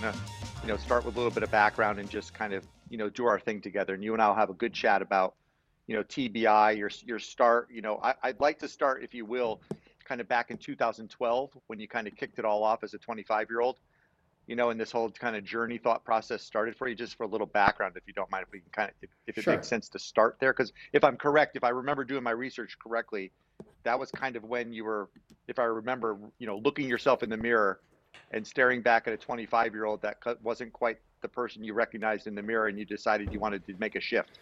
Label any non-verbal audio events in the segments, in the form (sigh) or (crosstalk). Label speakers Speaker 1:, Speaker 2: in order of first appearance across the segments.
Speaker 1: gonna, you know, start with a little bit of background and just kind of, you know, do our thing together. And you and I'll have a good chat about, you know, TBI, your your start. You know, I, I'd like to start, if you will, kind of back in 2012 when you kind of kicked it all off as a 25 year old. You know, and this whole kind of journey thought process started for you. Just for a little background, if you don't mind, if we can kind of, if, if it
Speaker 2: Sure.
Speaker 1: makes sense to start there, because if I'm correct, if I remember doing my research correctly, that was kind of when you were, if I remember, you know, looking yourself in the mirror and staring back at a 25 year old that wasn't quite the person you recognized in the mirror and you decided you wanted to make a shift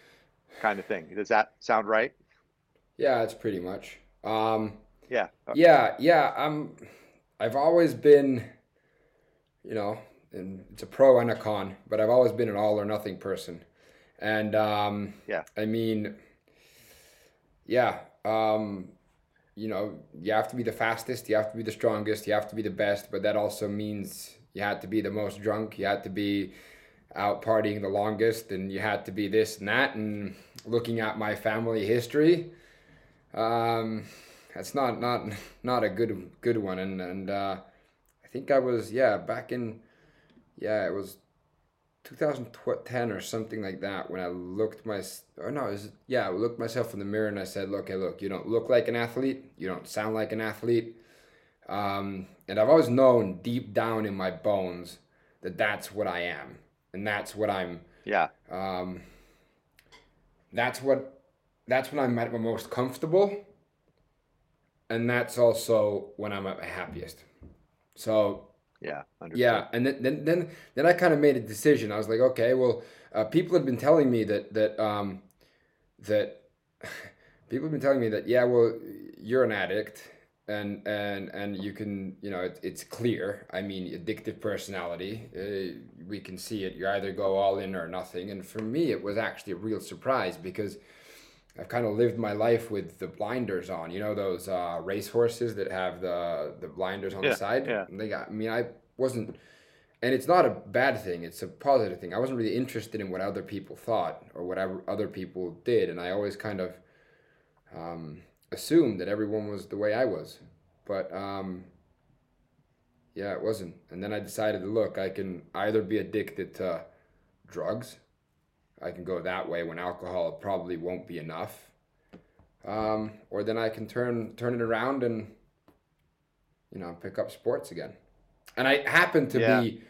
Speaker 1: kind of thing. Does that sound right?
Speaker 2: Yeah, it's pretty much. Um,
Speaker 1: Yeah. Uh,
Speaker 2: yeah, yeah. I'm. I've always been, you know, and it's a pro and a con, but I've always been an all or nothing person, and um,
Speaker 1: Yeah.
Speaker 2: I mean, yeah. Um, you know, you have to be the fastest, you have to be the strongest, you have to be the best, but that also means you had to be the most drunk, you had to be out partying the longest, and you had to be this and that. And looking at my family history, um, that's not not not a good good one. And and uh, I think I was yeah back in yeah it was 2010 or something like that when I looked my or no it was, yeah I looked myself in the mirror and I said look hey look you don't look like an athlete you don't sound like an athlete um, and I've always known deep down in my bones that that's what I am and that's what I'm
Speaker 1: Yeah.
Speaker 2: um, that's what that's when I'm at my most comfortable and that's also when I'm at my happiest so
Speaker 1: Yeah. Understood.
Speaker 2: yeah, and then then then, then I kind of made a decision. I was like, okay, well, uh, people had been telling me that that um, that (sighs) people have been telling me that yeah, well, you're an addict, and and and you can you know it, it's clear. I mean, addictive personality. Uh, we can see it. You either go all in or nothing. And for me, it was actually a real surprise because. I've kind of lived my life with the blinders on. You know those uh, race horses that have the the blinders on
Speaker 1: Yeah,
Speaker 2: the side.
Speaker 1: yeah.
Speaker 2: They got. I mean, I wasn't, and it's not a bad thing. It's a positive thing. I wasn't really interested in what other people thought or whatever other people did, and I always kind of um, assumed that everyone was the way I was. But um, yeah, it wasn't. And then I decided, to look, I can either be addicted to drugs. I can go that way when alcohol probably won't be enough. Um, or then I can turn turn it around and you know pick up sports again. And I happen to
Speaker 1: Yeah.
Speaker 2: be.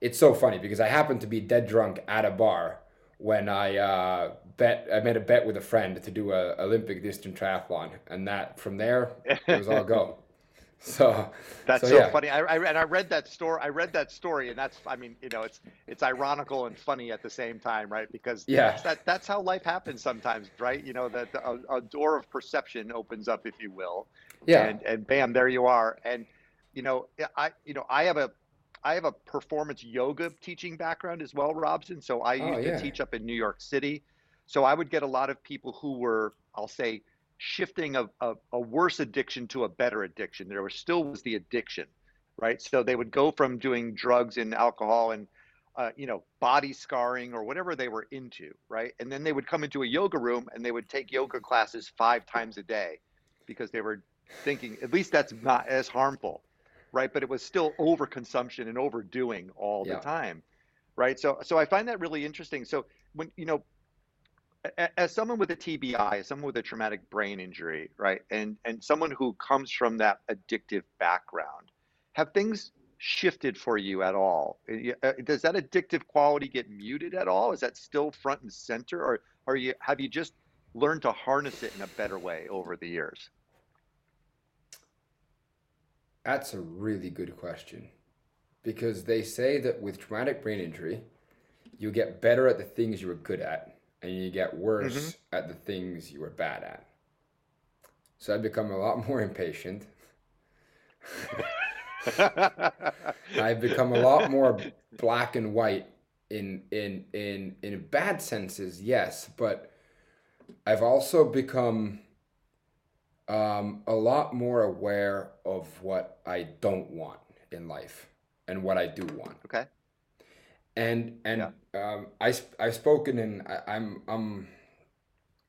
Speaker 2: It's so funny because I happened to be dead drunk at a bar when I uh, bet. I made a bet with a friend to do a Olympic distance triathlon, and that from there it was all go. (laughs) (laughs) So
Speaker 1: That's
Speaker 2: so,
Speaker 1: so,
Speaker 2: yeah.
Speaker 1: funny. I, I and I read that story. I read that story, and that's. I mean, you know, it's it's ironical and funny at the same time, right? Because
Speaker 2: Yeah.
Speaker 1: that that's how life happens sometimes, right? You know, that a, a door of perception opens up, if you will,
Speaker 2: Yeah.
Speaker 1: and and bam, there you are. And you know, I you know, I have a I have a performance yoga teaching background as well, Robson. So I
Speaker 2: Oh,
Speaker 1: used
Speaker 2: yeah.
Speaker 1: to teach up in New York City. So I would get a lot of people who were, I'll say, shifting a, a, a worse addiction to a better addiction. There was still was the addiction, right? So they would go from doing drugs and alcohol and uh, you know body scarring or whatever they were into, right? And then they would come into a yoga room and they would take yoga classes five times a day because they were thinking at least that's not as harmful, right? But it was still overconsumption and overdoing all
Speaker 2: Yeah.
Speaker 1: the time, right? So so I find that really interesting. So when you know as someone with a TBI, as someone with a traumatic brain injury, right, and and someone who comes from that addictive background, have things shifted for you at all? Uh, uh, Does that addictive quality get muted at all? Is that still front and center, or are you have you just learned to harness it in a better way over the years?
Speaker 2: That's a really good question. Because they say that with traumatic brain injury, you get better at the things you were good at, and you get worse at the things you were bad at. So I become a lot (laughs) more impatient. (laughs) I've become a lot more black and white in in in in bad senses, yes, but I've also become um, a lot more aware of what I don't want in life and what I do want.
Speaker 1: okay.
Speaker 2: And and um, I I've spoken in I, I'm I'm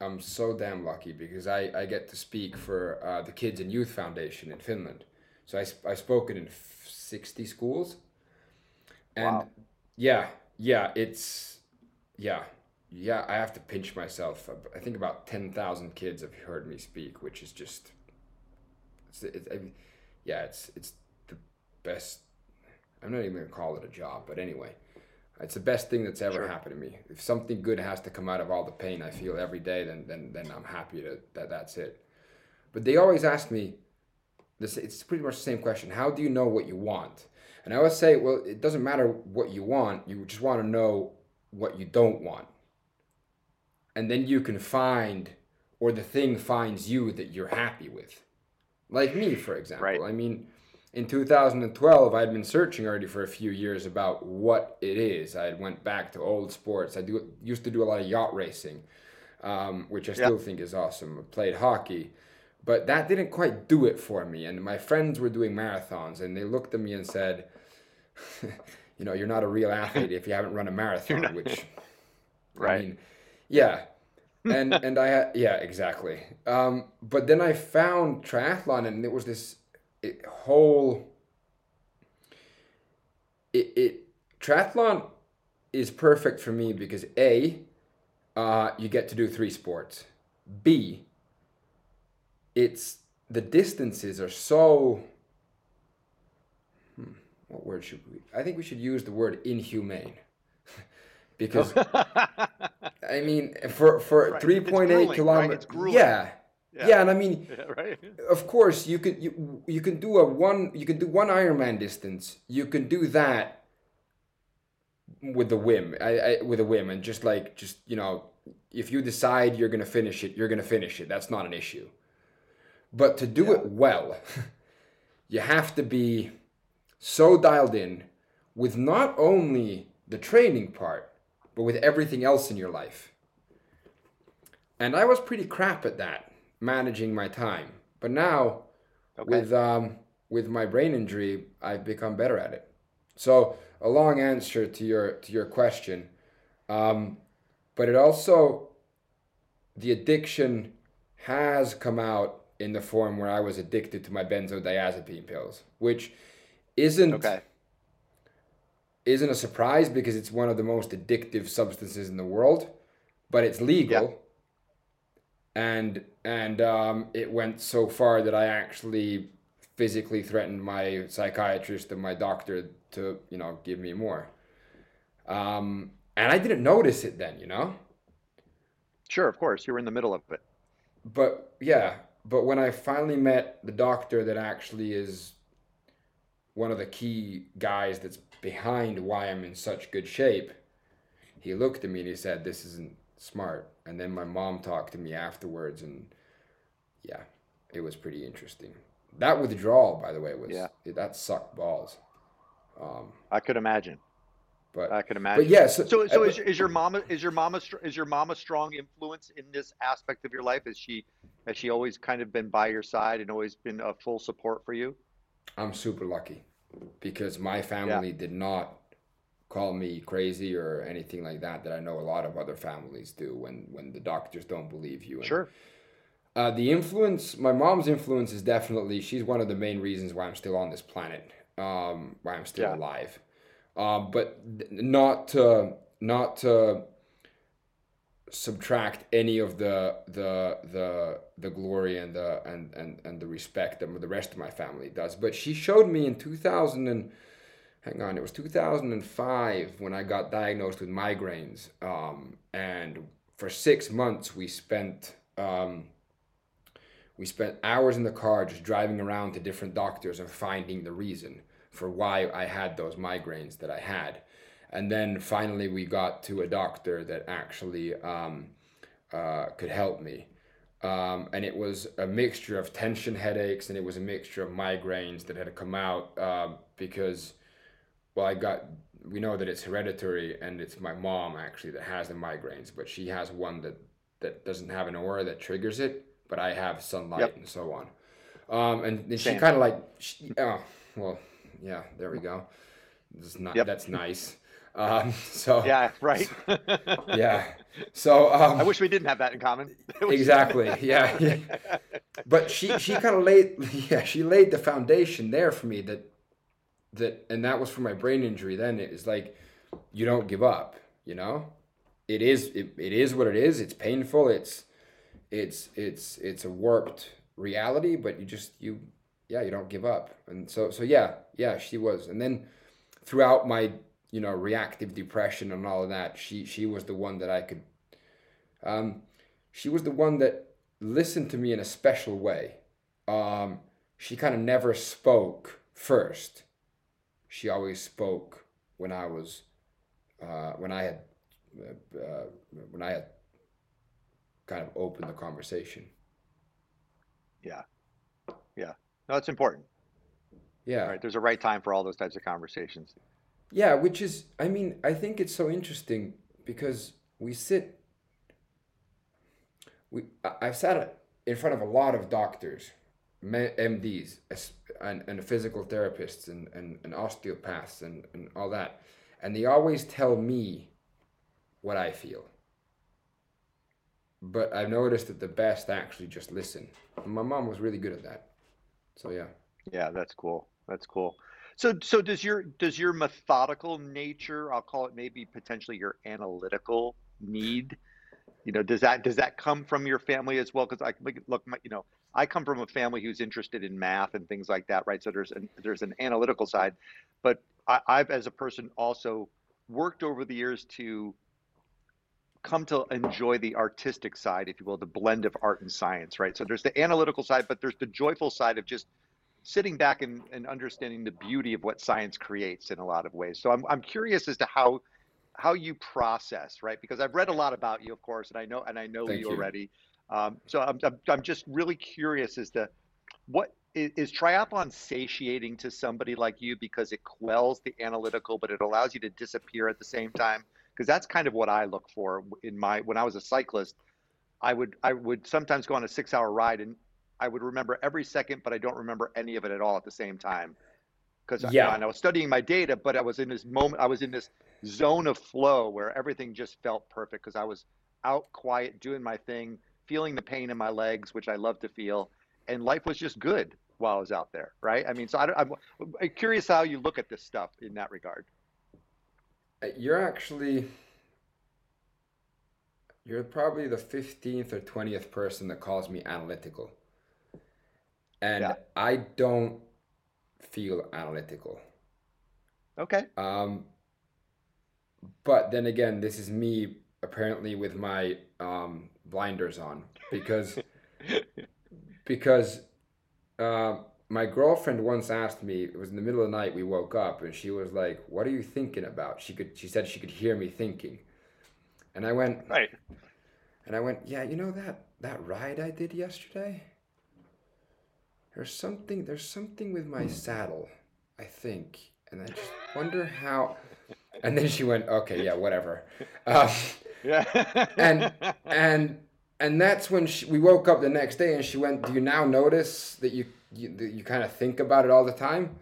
Speaker 2: I'm so damn lucky because I, I get to speak for uh, the Kids and Youth Foundation in Finland. So I I've spoken in f- sixty schools, And
Speaker 1: Wow.
Speaker 2: yeah, yeah, it's yeah, yeah. I have to pinch myself. I think about ten thousand kids have heard me speak, which is just, it's, it's I mean, yeah, it's it's the best. I'm not even gonna call it a job, but anyway, it's the best thing that's ever
Speaker 1: Sure.
Speaker 2: happened to me. If something good has to come out of all the pain I feel every day, then then then I'm happy to, that that's it. But they always ask me, this it's pretty much the same question. How do you know what you want? And I always say, well, it doesn't matter what you want. You just want to know what you don't want. And then you can find, or the thing finds you that you're happy with. Like me, for example.
Speaker 1: Right.
Speaker 2: I mean, in 2012, I had been searching already for a few years about what it is. I went back to old sports. I do used to do a lot of yacht racing, um, which I still think is awesome. I played hockey, but that didn't quite do it for me. And my friends were doing marathons, and they looked at me and said, (laughs) "You know, you're not a real athlete if you haven't run a marathon." Which, (laughs)
Speaker 1: Right.
Speaker 2: I mean, yeah. and and I had yeah exactly. Um, but then I found triathlon, and it was this it, whole. It, it triathlon is perfect for me because a, uh, you get to do three sports. B, it's the distances are so. Hmm, what word should we? I think we should use the word inhumane, (laughs) because (laughs) I mean, for for
Speaker 1: Right.
Speaker 2: three
Speaker 1: It's
Speaker 2: point
Speaker 1: right?
Speaker 2: kilometers,
Speaker 1: It's
Speaker 2: yeah,
Speaker 1: Yeah.
Speaker 2: yeah, and I mean, (laughs)
Speaker 1: Yeah, right.
Speaker 2: of course, you can you you can do a one you can do one Ironman distance. You can do that with the whim, I, I with a whim, and just like just you know, if you decide you're gonna finish it, you're gonna finish it. That's not an issue. But to do
Speaker 1: Yeah.
Speaker 2: it well, (laughs) you have to be so dialed in with not only the training part, but with everything else in your life. And I was pretty crap at that, managing my time. But now,
Speaker 1: Okay.
Speaker 2: with um, with my brain injury, I've become better at it. So a long answer to your to your question, um, but it also the addiction has come out in the form where I was addicted to my benzodiazepine pills, which isn't
Speaker 1: Okay.
Speaker 2: isn't a surprise because it's one of the most addictive substances in the world, but it's legal. And and um, it went so far that I actually physically threatened my psychiatrist and my doctor to you know give me more. Um, and I didn't notice it then, you know.
Speaker 1: Sure, of course. You were in the middle of it.
Speaker 2: But yeah, but when I finally met the doctor that actually is one of the key guys that's behind why I'm in such good shape, he looked at me and he said, This isn't smart. And then my mom talked to me afterwards, and yeah, it was pretty interesting. That withdrawal, by the way, was
Speaker 1: Yeah.
Speaker 2: that sucked balls. Um,
Speaker 1: I could imagine.
Speaker 2: but
Speaker 1: I could imagine.
Speaker 2: but yeah, so,
Speaker 1: So, so is, is your mama is your mama is your mama strong influence in this aspect of your life? Is she has she always kind of been by your side and always been a full support for you?
Speaker 2: I'm super lucky because my family did not call me crazy or anything like that that I know a lot of other families do when when the doctors don't believe you. And,
Speaker 1: Sure.
Speaker 2: Uh, the influence, my mom's influence is definitely she's one of the main reasons why I'm still on this planet, um, why I'm still
Speaker 1: Yeah.
Speaker 2: alive. Um, but th- not to not to subtract any of the the the the glory and the and and, and the respect that the rest of my family does. But she showed me in 2000 and hang on, it was 2005 when I got diagnosed with migraines. Um, and for six months we spent um, we spent hours in the car just driving around to different doctors and finding the reason for why I had those migraines that I had. And then finally, we got to a doctor that actually um, uh, could help me. Um, and it was a mixture of tension headaches and it was a mixture of migraines that had come out um, because, well, I got, we know that it's hereditary and it's my mom actually that has the migraines, but she has one that, that doesn't have an aura that triggers it, but I have sunlight
Speaker 1: Yep.
Speaker 2: and so on. Um, and then she kind of like, she, oh, well, yeah, there we go. That's not,
Speaker 1: Yep.
Speaker 2: that's nice. Um, (laughs) so
Speaker 1: Yeah. Right. (laughs)
Speaker 2: yeah. So um,
Speaker 1: I wish we didn't have that in common. (laughs)
Speaker 2: exactly. Yeah. yeah. But she she kind of laid yeah she laid the foundation there for me that that and that was for my brain injury then it was like you don't give up you know? It is it, it is what it is it's painful it's it's it's it's a warped reality but you just you yeah you don't give up. And so so yeah yeah she was. And then throughout my you know reactive depression and all of that she she was the one that i could um she was the one that listened to me in a special way. Um she kind of never spoke first she always spoke when i was uh when i had uh, uh, when i had kind of opened the conversation
Speaker 1: Yeah. Yeah. No, it's important.
Speaker 2: yeah
Speaker 1: Right. There's a right time for all those types of conversations.
Speaker 2: Yeah, which is, I mean, I think it's so interesting because we sit, we, I- I've sat in front of a lot of doctors, MDs, and, and physical therapists and, and, and osteopaths and, and all that. And they always tell me what I feel. But I've noticed that the best actually just listen. And my mom was really good at that. So yeah.
Speaker 1: Yeah, that's cool. That's cool. So, so does your does your methodical nature, I'll call it maybe potentially your analytical need, you know, does that does that come from your family as well? Because I look, my, you know, I come from a family who's interested in math and things like that, right? So there's an there's an analytical side, but I, I've as a person also worked over the years to come to enjoy the artistic side, if you will, the blend of art and science, right? So there's the analytical side, but there's the joyful side of just sitting back and, and understanding the beauty of what science creates in a lot of ways. So I'm, I'm curious as to how how you process, right? Because I've read a lot about you, of course, and I know and I know
Speaker 2: Thank
Speaker 1: you
Speaker 2: you.
Speaker 1: already. Um, so I'm, I'm I'm just really curious as to what is, is triathlon satiating to somebody like you because it quells the analytical, but it allows you to disappear at the same time. Because that's kind of what I look for in my when I was a cyclist. I would I would sometimes go on a six hour ride and I would remember every second, but I don't remember any of it at all at the same time. Because
Speaker 2: Yeah.
Speaker 1: and I was studying my data, but I was in this moment, I was in this zone of flow where everything just felt perfect because I was out quiet, doing my thing, feeling the pain in my legs, which I love to feel, and life was just good while I was out there, right? I mean, so I, I'm curious how you look at this stuff in that regard.
Speaker 2: Uh, You're actually you're probably the 15th or 20th person that calls me analytical. And
Speaker 1: Yeah.
Speaker 2: I don't feel analytical.
Speaker 1: Okay.
Speaker 2: Um, but then again, this is me apparently with my um, blinders on because (laughs) because uh, my girlfriend once asked me. It was in the middle of the night. We woke up and she was like, "What are you thinking about?" She could. She said she could hear me thinking, and I went
Speaker 1: Right.
Speaker 2: and I went, "Yeah, you know that that ride I did yesterday. There's something. There's something with my saddle, I think, and I just wonder how." And then she went, "Okay, yeah, whatever." (laughs) Um,
Speaker 1: Yeah.
Speaker 2: and and and that's when she, we woke up the next day and she went do you now notice that you you, that you kind of think about it all the time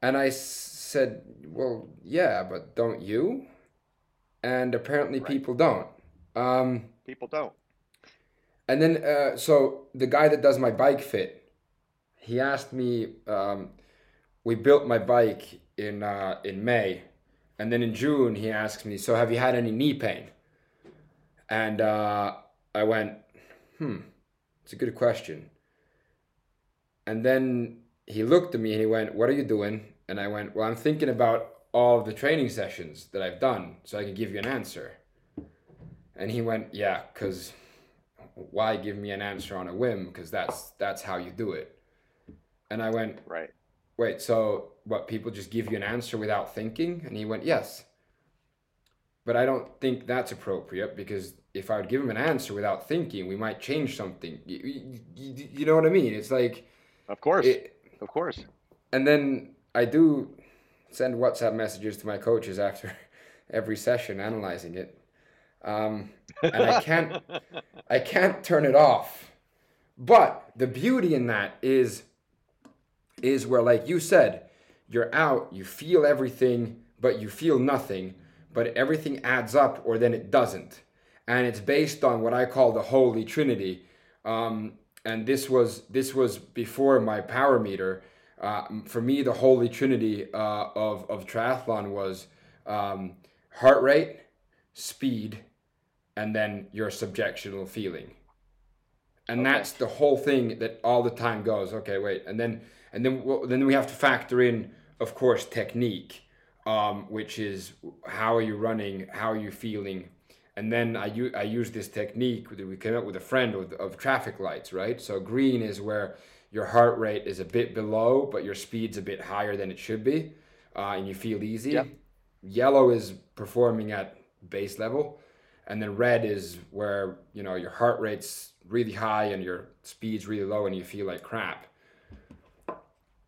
Speaker 2: and i said well yeah but don't you and apparently
Speaker 1: Right.
Speaker 2: people don't um,
Speaker 1: people don't.
Speaker 2: and then uh, so the guy that does my bike fit he asked me um, we built my bike in uh, in may and then in june he asks me so have you had any knee pain and uh, I went, hmm, it's a good question. And then he looked at me and he went, What are you doing? And I went, Well, I'm thinking about all of the training sessions that I've done so I can give you an answer. And he went, Yeah, because why give me an answer on a whim? Because that's, that's how you do it. And I went,
Speaker 1: Right.
Speaker 2: Wait, so what, people just give you an answer without thinking? And he went, Yes. But I don't think that's appropriate because if I would give him an answer without thinking, we might change something. You, you, you know what I mean? It's like,
Speaker 1: Of course.
Speaker 2: it,
Speaker 1: of course.
Speaker 2: and then I do send WhatsApp messages to my coaches after (laughs) every session analyzing it. Um, and I can't, I can't turn it off. But the beauty in that is, is where, like you said, you're out, you feel everything, but you feel nothing, but everything adds up or then it doesn't. And it's based on what I call the Holy Trinity. Um, and this was this was before my power meter. uh, for me, the holy trinity uh, of of triathlon was um, heart rate, speed, and then your subjectional feeling. And okay. that's the whole thing that all the time goes. Okay, wait, and then and then then we have to factor in, of course, technique, um, which is how are you running, how are you feeling, and then I, u- I use this technique that we came up with a friend of, of traffic lights, right? So green is where your heart rate is a bit below, but your speed's a bit higher than it should be, uh, and you feel easy. Yep. Yellow is performing at base level, and then red is where you know your heart rate's really high and your speed's really low, and you feel like crap.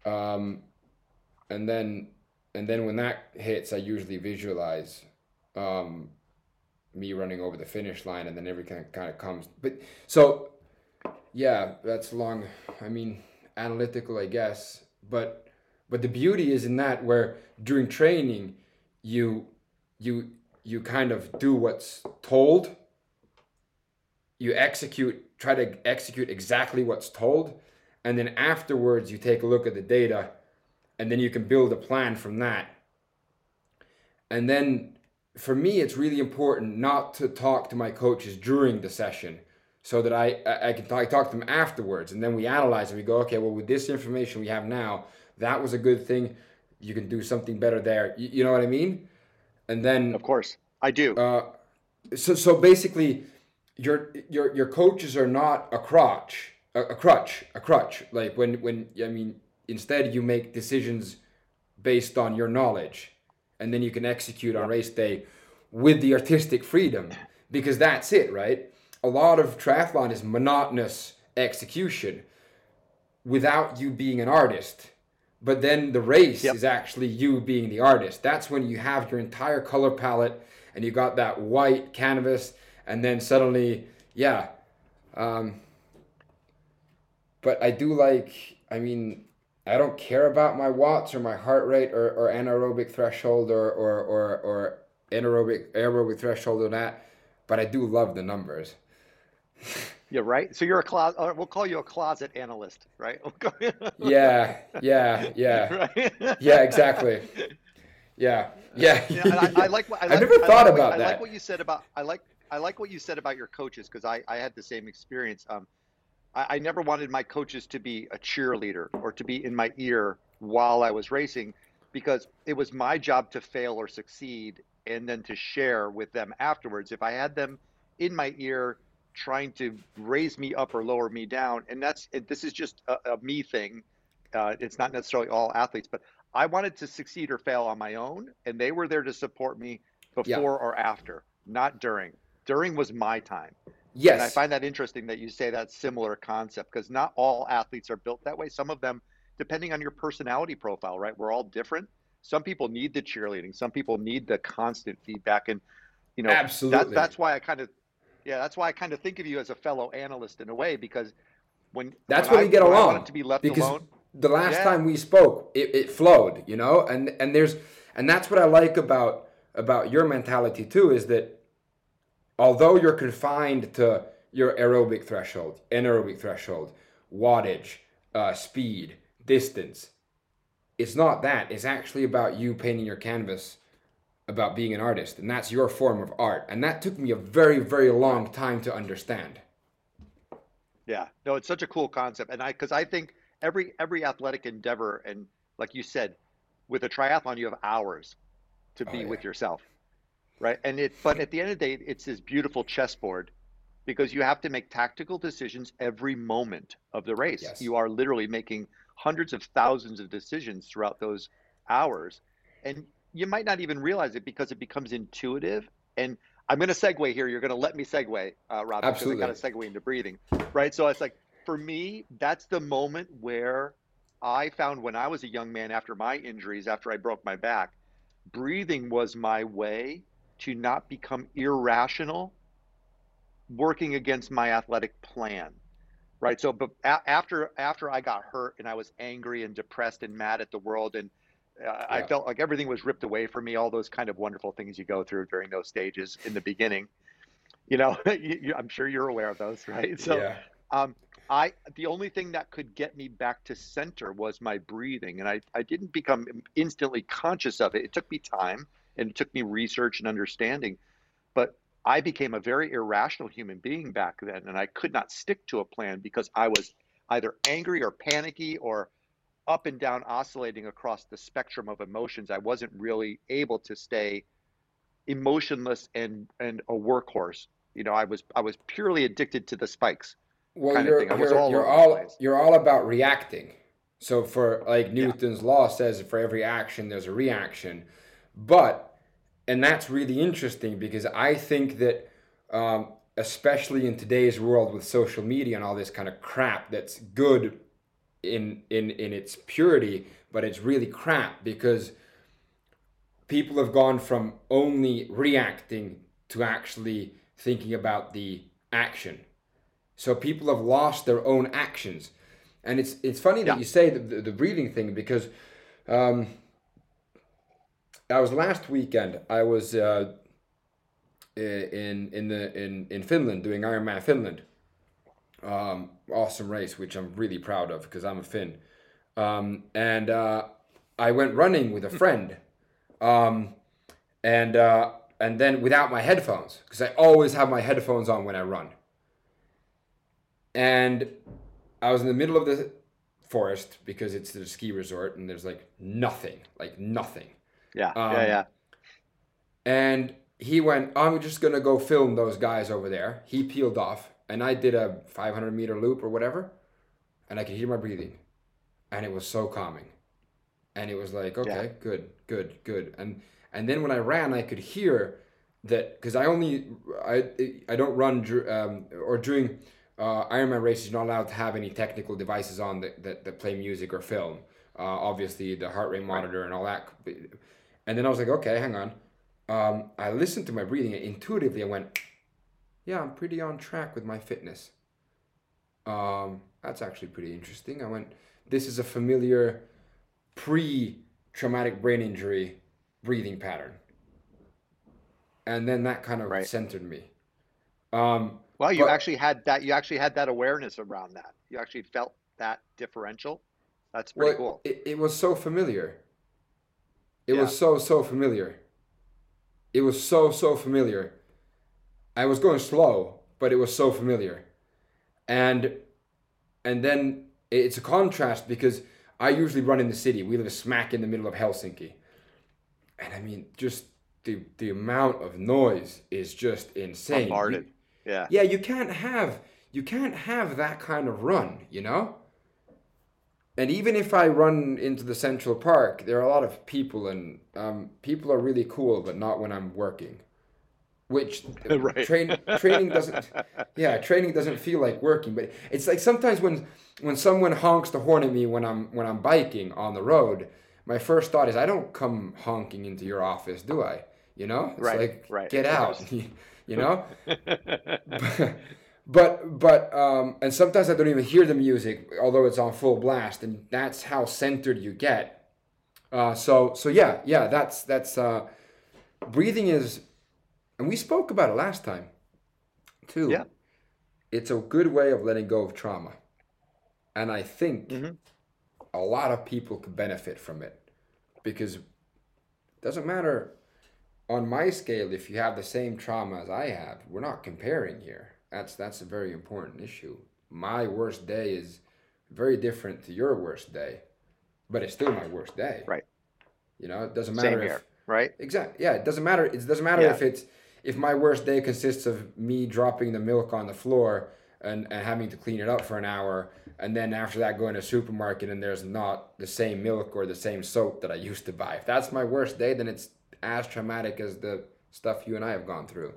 Speaker 2: Um, and then and then when that hits, I usually visualize um, me running over the finish line, and then everything kind of comes. But so yeah, that's long. I mean, analytical, I guess. But but the beauty is in that where during training, you you you kind of do what's told. You execute, try to execute exactly what's told, and then afterwards you take a look at the data, and then you can build a plan from that. And then for me, it's really important not to talk to my coaches during the session so that I, I, can talk, talk to them afterwards. And then we analyze and we go, okay, well, with this information we have now, that was a good thing. You can do something better there. You, you know what I mean? And then,
Speaker 1: of course, I do.
Speaker 2: Uh, so, so basically, your your your coaches are not a crotch. a, a crutch, a crutch. Like when when I mean, instead you make decisions based on your knowledge, and then you can execute on race day with the artistic freedom because that's it, right? a lot of triathlon is monotonous execution without you being an artist. But then the race yep. is actually you being the artist. That's when you have your entire color palette and you got that white canvas, and then suddenly, yeah. Um, but I do like, I mean, I don't care about my watts or my heart rate or, or anaerobic threshold or, or, or, or anaerobic aerobic threshold or that, but I do love the numbers. (laughs)
Speaker 1: Yeah, right. So you're a closet. Uh, we'll call you a closet analyst, right? (laughs)
Speaker 2: yeah, yeah, yeah, (laughs) right? yeah, exactly. Yeah, yeah. yeah
Speaker 1: I, I, like. I like,
Speaker 2: I've never thought
Speaker 1: like
Speaker 2: about
Speaker 1: what,
Speaker 2: that.
Speaker 1: I like what you said about. I like. I like what you said about your coaches because I, I had the same experience. Um, I, I never wanted my coaches to be a cheerleader or to be in my ear while I was racing because it was my job to fail or succeed and then to share with them afterwards. If I had them in my ear trying to raise me up or lower me down. And that's this is just a, a me thing. Uh, it's not necessarily all athletes, but I wanted to succeed or fail on my own, and they were there to support me before yeah. or after, not during. During was my time.
Speaker 2: Yes.
Speaker 1: And I find that interesting that you say that similar concept because not all athletes are built that way. Some of them, depending on your personality profile, right? We're all different. Some people need the cheerleading. Some people need the constant feedback, and you know,
Speaker 2: absolutely.
Speaker 1: That, that's why I kind of yeah, that's why I kind of think of you as a fellow analyst in a way because when
Speaker 2: that's
Speaker 1: when
Speaker 2: when we get along
Speaker 1: to be left
Speaker 2: because
Speaker 1: alone,
Speaker 2: the last yeah. time we spoke, it, it flowed, you know, and and there's and that's what I like about about your mentality too is that although you're confined to your aerobic threshold, anaerobic threshold, wattage, uh, speed, distance, it's not that. It's actually about you painting your canvas about being an artist, and that's your form of art. And that took me a very, very long time to understand.
Speaker 1: Yeah, no, it's such a cool concept, and I because I think every every athletic endeavor, and like you said, with a triathlon, you have hours to be oh, yeah. with yourself, right? And it, but at the end of the day, it's this beautiful chessboard because you have to make tactical decisions every moment of the race. Yes. You are literally making hundreds of thousands of decisions throughout those hours, and you might not even realize it because it becomes intuitive. And I'm going to segue here. You're going to let me segue, uh, Rob,
Speaker 2: Absolutely.
Speaker 1: because I kind of segue into breathing, right? So it's like for me, that's the moment where I found when I was a young man after my injuries, after I broke my back, breathing was my way to not become irrational working against my athletic plan right so but after after i got hurt and i was angry and depressed and mad at the world and yeah. I felt like everything was ripped away from me. All those kind of wonderful things you go through during those stages in the beginning. You know, (laughs) you, I'm sure you're aware of those, right? So,
Speaker 2: yeah.
Speaker 1: um, I the only thing that could get me back to center was my breathing, and I I didn't become instantly conscious of it. It took me time and it took me research and understanding, but I became a very irrational human being back then, and I could not stick to a plan because I was either angry or panicky or up and down oscillating across the spectrum of emotions. I wasn't really able to stay emotionless and and a workhorse. You know, I was I was purely addicted to the spikes
Speaker 2: Well,
Speaker 1: kind of thing.
Speaker 2: you're
Speaker 1: was
Speaker 2: you're
Speaker 1: all
Speaker 2: you're all you're all about reacting. So for like
Speaker 1: Yeah,
Speaker 2: Newton's law says for every action there's a reaction. But and that's really interesting because I think that um, especially in today's world with social media and all this kind of crap that's good in in in its purity, but it's really crap because people have gone from only reacting to actually thinking about the action. So people have lost their own actions, and it's it's funny that you say the, the, the breathing thing because um, I was last weekend. I was uh, in in the in in Finland doing Ironman Finland. Um, awesome race, which I'm really proud of because I'm a Finn. Um, and uh, I went running with a friend, um, and uh, and then without my headphones because I always have my headphones on when I run. And I was in the middle of the forest because it's the ski resort and there's like nothing, like nothing.
Speaker 1: Yeah, yeah,
Speaker 2: Um,
Speaker 1: yeah.
Speaker 2: and he went, I'm just gonna go film those guys over there. He peeled off, and I did a 500 meter loop or whatever, and I could hear my breathing, and it was so calming, and it was like,
Speaker 1: Yeah.
Speaker 2: okay, good, good, good, and and then when I ran, I could hear that because I only I I don't run um, or during uh, Ironman races, you're not allowed to have any technical devices on that that, that play music or film. Uh, obviously, the heart rate monitor and all that. And then I was like, okay, hang on. Um, I listened to my breathing and intuitively I went, yeah, I'm pretty on track with my fitness. Um, that's actually pretty interesting. I went, this is a familiar pre traumatic brain injury breathing pattern. And then that kind of
Speaker 1: Right.
Speaker 2: centered me. Um,
Speaker 1: Well, you
Speaker 2: but
Speaker 1: actually had that. You actually had that awareness around that. You actually felt that differential. That's pretty
Speaker 2: well,
Speaker 1: cool.
Speaker 2: it, it was so familiar. It
Speaker 1: Yeah,
Speaker 2: was so, so familiar. It was so, so familiar. I was going slow, but it was so familiar. And and then it's a contrast because I usually run in the city. We live smack in the middle of Helsinki. And I mean, just the the amount of noise is just insane. You,
Speaker 1: bombarded. Yeah,
Speaker 2: yeah, you can't have you can't have that kind of run, you know? And even if I run into the Central Park, there are a lot of people, and um, people are really cool, but not when I'm working. Which (laughs)
Speaker 1: right.
Speaker 2: train training doesn't, yeah, training doesn't feel like working. But it's like sometimes when when someone honks the horn at me when I'm when I'm biking on the road, my first thought is I don't come honking into your office, do I? You know, it's
Speaker 1: Right,
Speaker 2: like
Speaker 1: right,
Speaker 2: get out, (laughs) you know. (laughs) but but um, and sometimes I don't even hear the music, although it's on full blast, and that's how centered you get. Uh, so so yeah yeah that's that's uh, breathing is, and we spoke about it last time, too.
Speaker 1: Yeah.
Speaker 2: It's a good way of letting go of trauma, and I think
Speaker 1: Mhm.
Speaker 2: a lot of people could benefit from it, because it doesn't matter on my scale if you have the same trauma as I have. We're not comparing here. That's that's a very important issue. My worst day is very different to your worst day, but it's still my worst day.
Speaker 1: Right.
Speaker 2: You know, it doesn't matter
Speaker 1: Same
Speaker 2: matter
Speaker 1: here. Right.
Speaker 2: exactly yeah, it doesn't matter. It doesn't matter
Speaker 1: Yeah.
Speaker 2: if it's if my worst day consists of me dropping the milk on the floor and, and having to clean it up for an hour and then after that going to a supermarket and there's not the same milk or the same soap that I used to buy. If that's my worst day, then it's as traumatic as the stuff you and I have gone through.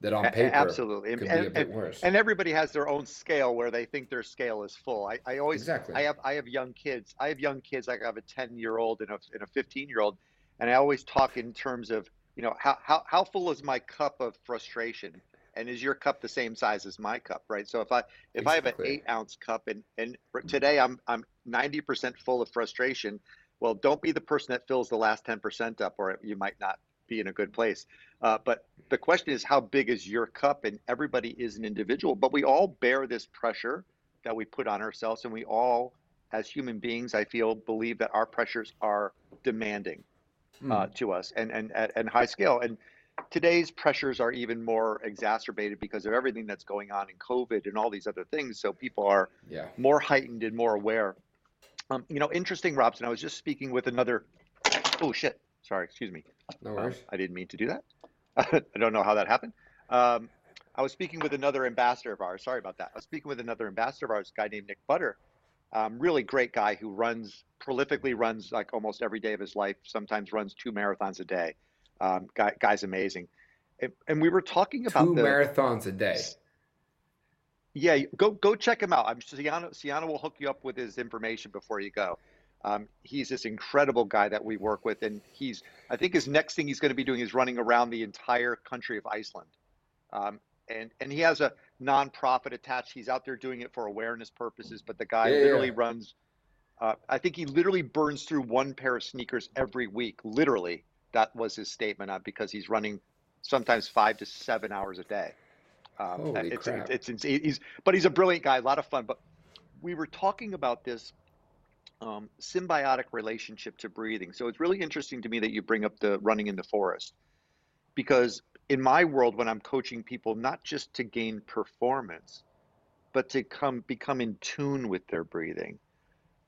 Speaker 2: That on paper
Speaker 1: absolutely. And,
Speaker 2: be a bit
Speaker 1: and,
Speaker 2: worse.
Speaker 1: and everybody has their own scale where they think their scale is full. I, I always
Speaker 2: Exactly.
Speaker 1: I have I have young kids. I have young kids. Like I have a 10 year old and a and a 15 year old, and I always talk in terms of you know how how how full is my cup of frustration, and is your cup the same size as my cup, right? So if I if I have an eight ounce cup and and mm-hmm. today I'm I'm 90% full of frustration, well don't be the person that fills the last 10% up, or you might not be in a good place. Uh, but the question is how big is your cup and everybody is an individual but we all bear this pressure that we put on ourselves, and we all, as human beings, I feel believe that our pressures are demanding
Speaker 2: Hmm.
Speaker 1: uh, to us and and at and high scale. And today's pressures are even more exacerbated because of everything that's going on in COVID and all these other things. So people are
Speaker 2: yeah.
Speaker 1: more heightened and more aware. Um, you know, interesting, Robson. I was just speaking with another. Oh shit! Sorry, excuse me.
Speaker 2: No
Speaker 1: Um,
Speaker 2: worries.
Speaker 1: I didn't mean to do that. (laughs) I don't know how that happened. Um, I was speaking with another ambassador of ours. Sorry about that. I was speaking with another ambassador of ours, a guy named Nick Butter. Um, really great guy who runs prolifically runs like almost every day of his life. Sometimes runs two marathons a day. Um, guy, guy's amazing. And, and we were talking about
Speaker 2: Two
Speaker 1: the
Speaker 2: marathons a day.
Speaker 1: yeah, go go check him out. I'm Siano. Siano will hook you up with his information before you go. Um, he's this incredible guy that we work with, and he's. I think his next thing he's going to be doing is running around the entire country of Iceland, um, and and he has a nonprofit attached. He's out there doing it for awareness purposes, but the guy
Speaker 2: Yeah,
Speaker 1: literally
Speaker 2: yeah.
Speaker 1: runs. Uh, I think he literally burns through one pair of sneakers every week. Literally, that was his statement on because he's running sometimes five to seven hours a day. Um,
Speaker 2: Holy
Speaker 1: it's,
Speaker 2: crap.
Speaker 1: it's, it's, he's, but he's a brilliant guy, a lot of fun. But we were talking about this um, symbiotic relationship to breathing. So it's really interesting to me that you bring up the running in the forest, because in my world, when I'm coaching people, not just to gain performance, but to come become in tune with their breathing,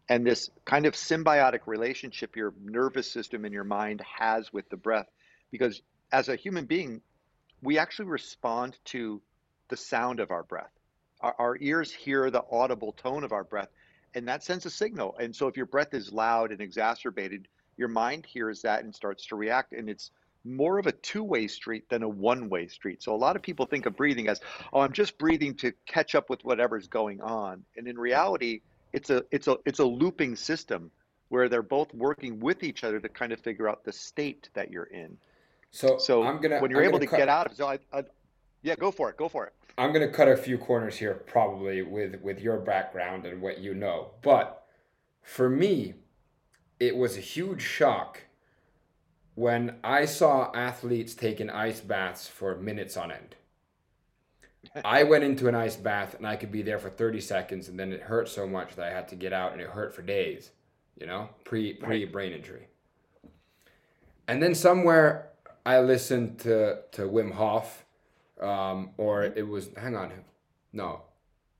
Speaker 1: and this kind of symbiotic relationship your nervous system and your mind has with the breath, because as a human being, we actually respond to the sound of our breath. Our, our ears hear the audible tone of our breath, and that sends a signal. And so, if your breath is loud and exacerbated, your mind hears that and starts to react. And it's more of a two way street than a one way street. So, a lot of people think of breathing as, oh, I'm just breathing to catch up with whatever's going on. And in reality, it's a, it's a, it's a looping system where they're both working with each other to kind of figure out the state that you're in.
Speaker 2: So,
Speaker 1: So
Speaker 2: I'm gonna
Speaker 1: when you're
Speaker 2: I'm
Speaker 1: able to
Speaker 2: cut,
Speaker 1: get out of, so I, I, yeah, go for it, go for it.
Speaker 2: I'm gonna cut a few corners here, probably with with your background and what you know. But for me, it was a huge shock when I saw athletes taking ice baths for minutes on end. (laughs) I went into an ice bath and I could be there for 30 seconds and then it hurt so much that I had to get out and it hurt for days, you know, pre pre brain injury. And then somewhere I listened to to Wim Hof um, or it was hang on, no,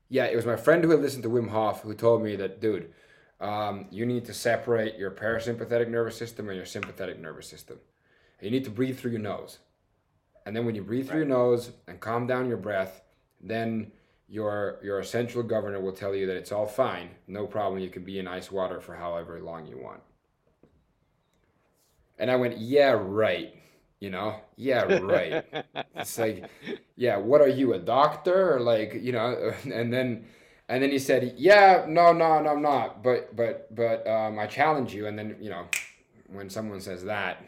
Speaker 2: yeah, it was my friend who had listened to Wim Hof who told me that, dude, um, you need to separate your parasympathetic nervous system and your sympathetic nervous system. And you need to breathe through your nose, and then when you breathe through your nose and calm down your breath, then your your central governor will tell you that it's all fine, no problem. You can be in ice water for however long you want. And I went, yeah, right. You know, yeah, right. It's like, (laughs) yeah, what are you, a doctor or like, you know? (laughs) And then, and then he said, yeah, no, no, no, I'm not. But, but, but um, I challenge you. And then, you know, when someone says that,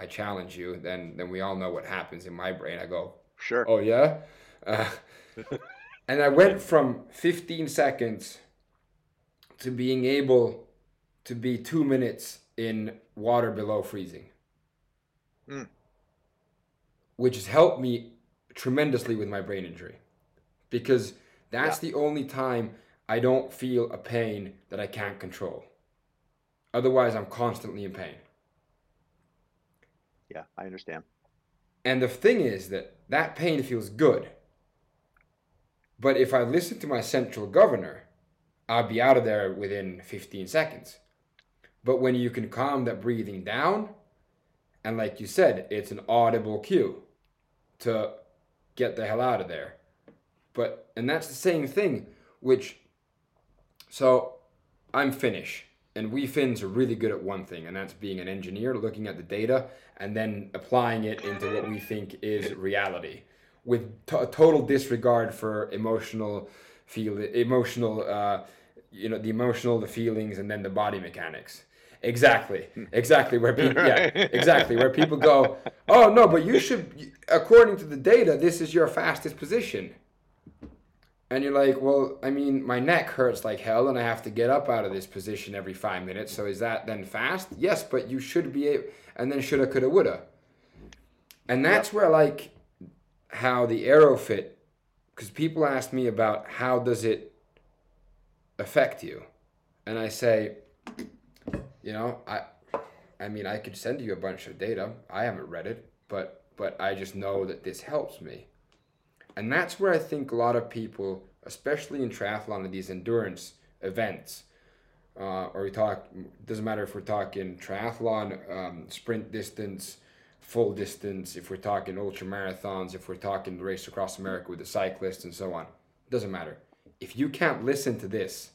Speaker 2: I challenge you, then, then we all know what happens in my brain. I go,
Speaker 1: Sure.
Speaker 2: oh yeah. Uh, (laughs) and I went from 15 seconds to being able to be two minutes in water below freezing
Speaker 1: Mm.
Speaker 2: Which has helped me tremendously with my brain injury because that's the only time I don't feel a pain that I can't control. Otherwise, I'm constantly in pain.
Speaker 1: Yeah, I understand.
Speaker 2: And the thing is that that pain feels good. But if I listen to my central governor, I'll be out of there within 15 seconds. But when you can calm that breathing down, and like you said, it's an audible cue to get the hell out of there. But, and that's the same thing, which, so I'm Finnish, and we Finns are really good at one thing, and that's being an engineer, looking at the data, and then applying it into what we think is reality, with a total disregard for emotional feel, emotional, uh, you know, the emotional, the feelings, and then the body mechanics. Exactly, hmm. exactly where (laughs) people, yeah, exactly where people go. Oh no, but you should, according to the data, this is your fastest position. And you're like, well, I mean, my neck hurts like hell, and I have to get up out of this position every five minutes. So is that then fast? Yes, but you should be able. And then shoulda, coulda, woulda. And that's where like how the Airofit, because people ask me about how does it affect you? And I say, you know, I I mean, I could send you a bunch of data. I haven't read it, but but I just know that this helps me. And that's where I think a lot of people, especially in triathlon and these endurance events, uh, or we talk, doesn't matter if we're talking triathlon, um, sprint distance, full distance, if we're talking ultra marathons, if we're talking the race across America with the cyclists and so on, doesn't matter. If you can't listen to this,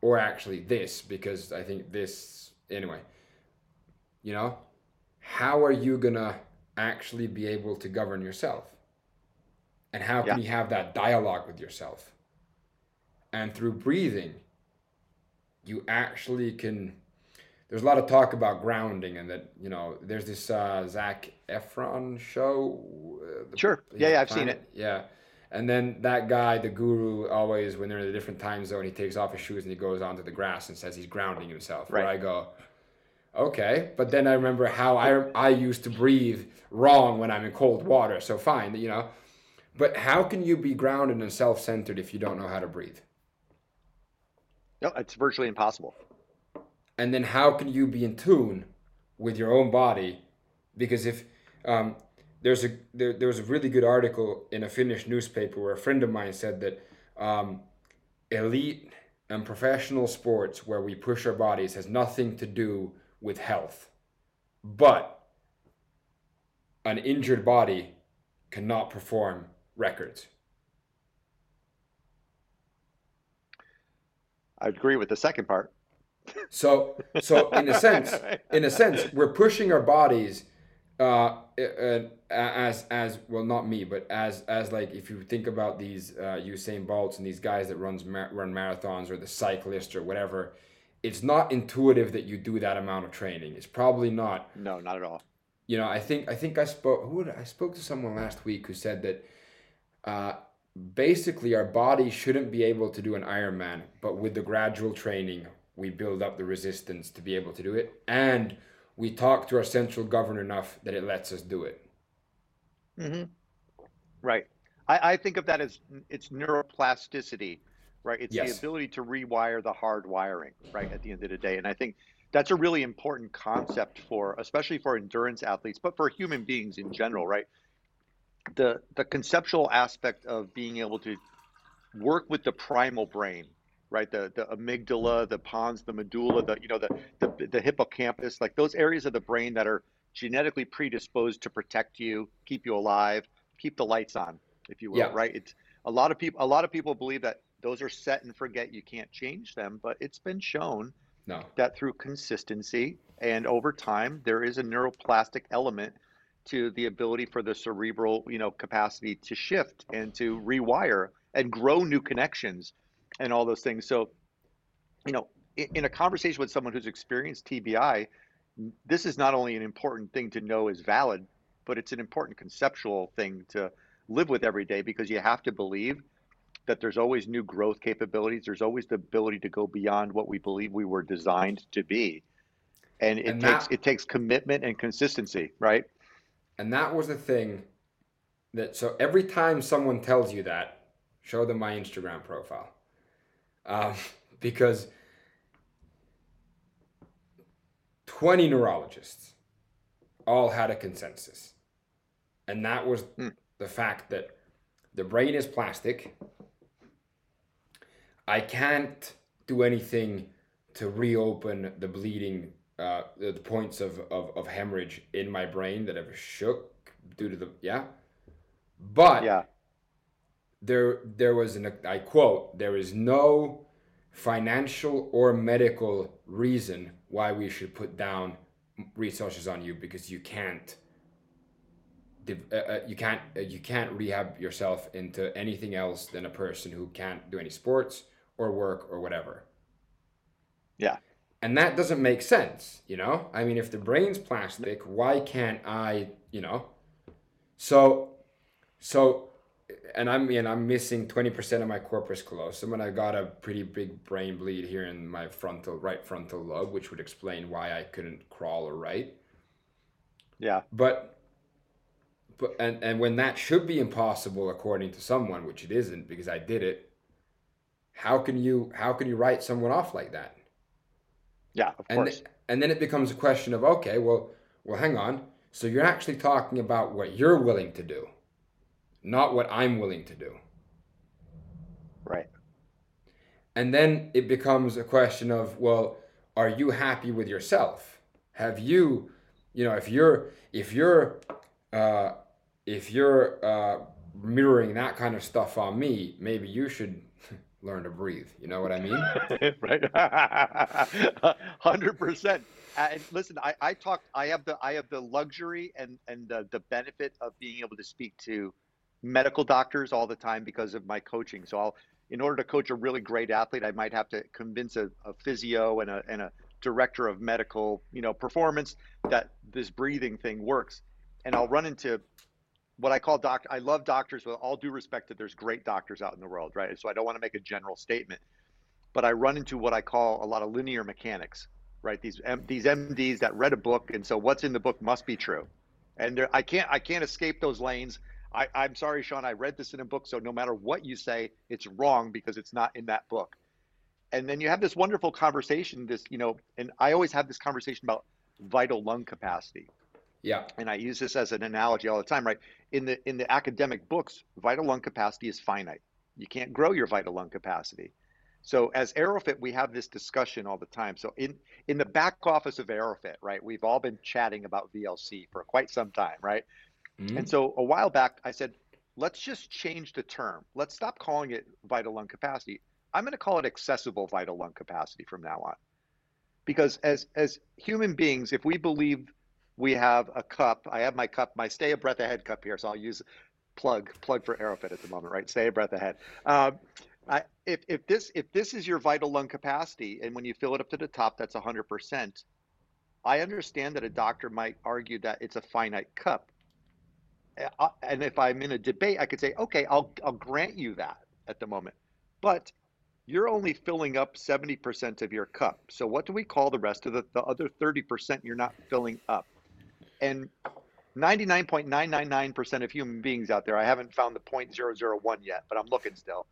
Speaker 2: or actually this, because I think this, anyway, you know, how are you gonna actually be able to govern yourself? And how can yeah. you have that dialogue with yourself? And through breathing, you actually can. There's a lot of talk about grounding, and that you know, there's this uh, Zac Efron show.
Speaker 1: Uh, sure. Yeah, yeah, I've seen it.
Speaker 2: Yeah. And then that guy, the guru, always when they're in a different time zone, he takes off his shoes and he goes onto the grass and says he's grounding himself. Right. Where I go, okay. But then I remember how I I used to breathe wrong when I'm in cold water. So fine, you know. But how can you be grounded and self-centered if you don't know how to breathe?
Speaker 1: No, it's virtually impossible.
Speaker 2: And then how can you be in tune with your own body? Because if um, there's a there, there was a really good article in a Finnish newspaper where a friend of mine said that um, elite and professional sports where we push our bodies has nothing to do with health. But an injured body cannot perform records.
Speaker 1: I agree with the second part.
Speaker 2: So, so in a sense, (laughs) in a sense, we're pushing our bodies uh, uh, as as well, not me, but as as like if you think about these uh, Usain Bolts and these guys that runs mar- run marathons or the cyclist or whatever, it's not intuitive that you do that amount of training. It's probably not.
Speaker 1: No, not at all.
Speaker 2: You know, I think I think I spoke. Who I spoke to someone last week who said that uh, basically our body shouldn't be able to do an Ironman, but with the gradual training, we build up the resistance to be able to do it, and we talk to our central governor enough that it lets us do it.
Speaker 1: Mm-hmm. Right. I, I think of that as it's neuroplasticity right? It's yes. the ability to rewire the hard wiring, right? At the end of the day, and I think that's a really important concept for, especially for endurance athletes, but for human beings in general, right? The the conceptual aspect of being able to work with the primal brain, right? The the amygdala, mm-hmm. the pons, the medulla, the you know the the, the hippocampus, like those areas of the brain that are genetically predisposed to protect you, keep you alive, keep the lights on, if you will, yeah. right? It's a lot of people a lot of people believe that those are set and forget. You can't change them, but it's been shown no. that through consistency and over time, there is a neuroplastic element to the ability for the cerebral, you know, capacity to shift and to rewire and grow new connections and all those things. So, you know, in, in a conversation with someone who's experienced TBI, this is not only an important thing to know is valid, but it's an important conceptual thing to live with every day because you have to believe that there's always new growth capabilities. There's always the ability to go beyond what we believe we were designed to be. And it and takes that, it takes commitment and consistency, right?
Speaker 2: And that was the thing that so every time someone tells you that, show them my Instagram profile. Um, (laughs) because 20 neurologists all had a consensus. And that was hmm. the fact that the brain is plastic I can't do anything to reopen the bleeding, uh, the points of, of, of hemorrhage in my brain that have shook due to the, yeah. But
Speaker 1: yeah.
Speaker 2: There, there was an, I quote, there is no financial or medical reason why we should put down resources on you because you can't uh, uh, you can't uh, you can't rehab yourself into anything else than a person who can't do any sports or work or whatever.
Speaker 1: Yeah.
Speaker 2: And that doesn't make sense, you know? I mean, if the brain's plastic, why can't I, you know? So, so, and I'm, I'm missing 20% of my corpus callosum, and I got a pretty big brain bleed here in my frontal, right frontal lobe, which would explain why I couldn't crawl or write.
Speaker 1: Yeah.
Speaker 2: But, but, and, and when that should be impossible according to someone, which it isn't because I did it, how can you how can you write someone off like that?
Speaker 1: Yeah, of
Speaker 2: and
Speaker 1: course.
Speaker 2: th- and then it becomes a question of okay, well, well, hang on. So you're actually talking about what you're willing to do, not what I'm willing to do.
Speaker 1: right.
Speaker 2: And then it becomes a question of, well, are you happy with yourself? Have you, you know, if you're if you're uh, if you're uh, mirroring that kind of stuff on me, maybe you should (laughs) learn to breathe. You know what I mean? (laughs)
Speaker 1: right. (laughs) Hundred percent. And listen, I, I talk. I have the I have the luxury and and the, the benefit of being able to speak to medical doctors all the time because of my coaching. So I'll, in order to coach a really great athlete, I might have to convince a, a physio and a and a director of medical, you know, performance that this breathing thing works. And I'll run into what I call doctor. I love doctors with all due respect that there's great doctors out in the world, right? So I don't want to make a general statement, but I run into what I call a lot of linear mechanics, right? These M- these MDs that read a book, and so what's in the book must be true, and there, I can't I can't escape those lanes. I, I'm sorry, Sean. I read this in a book, so no matter what you say, it's wrong because it's not in that book. And then you have this wonderful conversation. This, you know, and I always have this conversation about vital lung capacity
Speaker 2: Yeah.
Speaker 1: and I use this as an analogy all the time, right? In the in the academic books, vital lung capacity is finite. You can't grow your vital lung capacity. So as Airofit, we have this discussion all the time. So in in the back office of Airofit, right, we've all been chatting about VLC for quite some time, right?
Speaker 2: Mhm.
Speaker 1: And so a while back, I said, let's just change the term. Let's stop calling it vital lung capacity. I'm going to call it accessible vital lung capacity from now on. Because as as human beings, if we believe we have a cup, I have my cup, my stay a breath ahead cup here, so I'll use plug plug for Airofit at the moment, right? Stay a breath ahead. Um, I, if if this if this is your vital lung capacity, and when you fill it up to the top, that's 100%. I understand that a doctor might argue that it's a finite cup and if I'm in a debate, I could say, okay, I'll I'll grant you that at the moment, but you're only filling up 70% of your cup. So what do we call the rest of the, the other 30% you're not filling up? And 99.999% of human beings out there, I haven't found the 0.001 yet, but I'm looking still,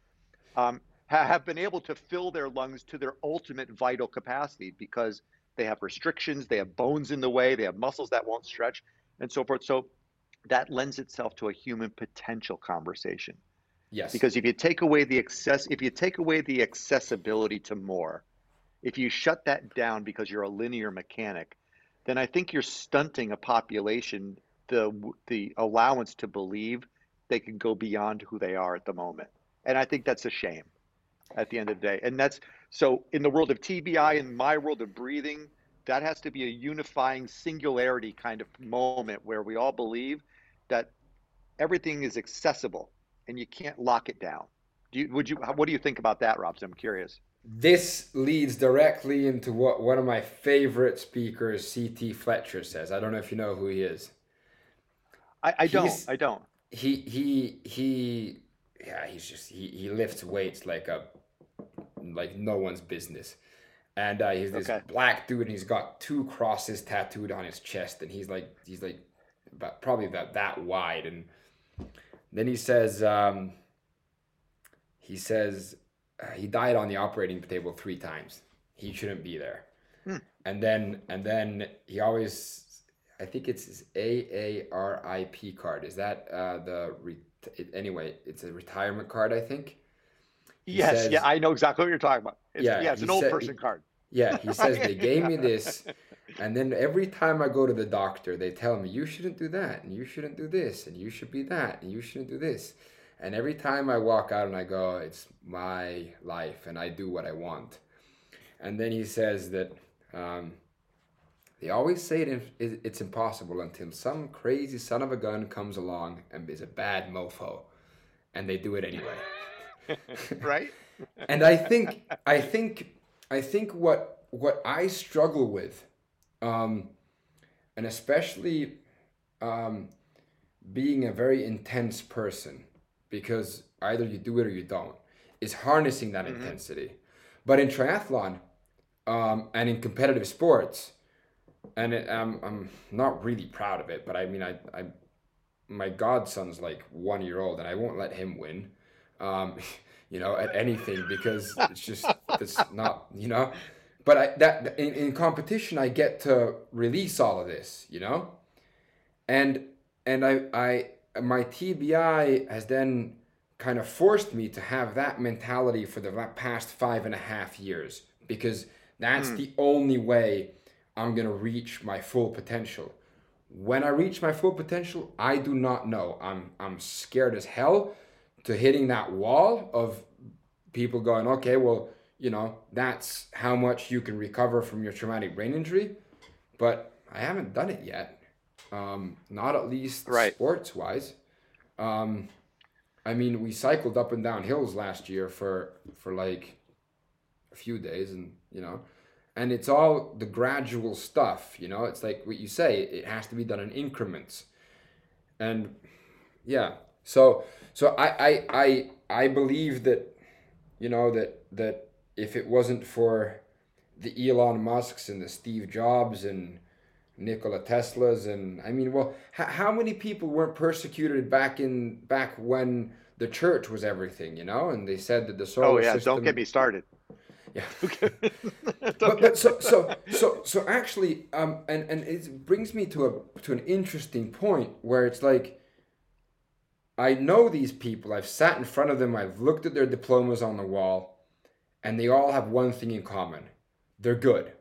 Speaker 1: um, ha- have been able to fill their lungs to their ultimate vital capacity because they have restrictions, they have bones in the way, they have muscles that won't stretch, and so forth. So that lends itself to a human potential conversation.
Speaker 2: Yes.
Speaker 1: because if you take away the access if you take away the accessibility to more if you shut that down because you're a linear mechanic then i think you're stunting a population the the allowance to believe they can go beyond who they are at the moment. And i think that's a shame at the end of the day. And that's so in the world of tbi in my world of breathing that has to be a unifying singularity kind of moment where we all believe that everything is accessible and you can't lock it down. Do you, would you, what do you think about that, Robson? I'm curious.
Speaker 2: This leads directly into what one of my favorite speakers, C.T. Fletcher, says. I don't know if you know who he is.
Speaker 1: I, I don't,
Speaker 2: He's-
Speaker 1: I don't.
Speaker 2: He he he yeah, he's just he, he lifts weights like a like no one's business. And uh, he's this
Speaker 1: Okay.
Speaker 2: black dude and he's got two crosses tattooed on his chest and he's like he's like about probably about that wide and then he says um he says uh, he died on the operating table three times. He shouldn't be there.
Speaker 1: Hmm.
Speaker 2: And then and then he always I think it's his AARP card. Is that uh, the re- it, anyway? It's a retirement card, I think. He
Speaker 1: Yes,
Speaker 2: says-
Speaker 1: yeah, I know exactly what you're talking about. It's,
Speaker 2: Yeah,
Speaker 1: yeah, it's an old
Speaker 2: said-
Speaker 1: person card.
Speaker 2: Yeah, he says they gave me this, (laughs) and then every time I go to the doctor, they tell me you shouldn't do that, and you shouldn't do this, and you should be that, and you shouldn't do this. And every time I walk out and I go, it's my life, and I do what I want. And then he says that um, they always say it, it, it's impossible until some crazy son of a gun comes along and is a bad mofo, and they do it anyway (laughs)
Speaker 1: right? (laughs)
Speaker 2: and I think I think I think what what I struggle with, um, and especially um, being a very intense person, because either you do it or you don't, is harnessing that
Speaker 1: Mhm.
Speaker 2: intensity. But in triathlon um, and in competitive sports, and it, I'm I'm not really proud of it, but I mean I I my godson's like one year old, and I won't let him win. Um, (laughs) you know, at anything because it's just it's not, you know. But I that in, in competition I get to release all of this, you know, and and I I my TBI has then kind of forced me to have that mentality for the past five and a half years because that's mm. the only way I'm gonna reach my full potential. When I reach my full potential, I do not know. I'm I'm scared as hell to hitting that wall of people going, okay, well, you know, that's how much you can recover from your traumatic brain injury. But I haven't done it yet. Um, not at least right. sports wise. Um, I mean, we cycled up and down hills last year for for like a few days, and you know, and it's all the gradual stuff. You know, it's like what you say; it has to be done in increments, and yeah. So so I I I I believe that, you know that that if it wasn't for the Elon Musk's and the Steve Jobs and Nikola Tesla's and I mean, well, h- how many people weren't persecuted back in back when the church was everything, you know? And they said that the solar
Speaker 1: Oh yeah,
Speaker 2: system...
Speaker 1: don't get me started.
Speaker 2: Yeah. (laughs) (laughs) but, but so so so so actually, um, and and it brings me to a to an interesting point where it's like. I know these people. I've sat in front of them. I've looked at their diplomas on the wall, and they all have one thing in common: they're good.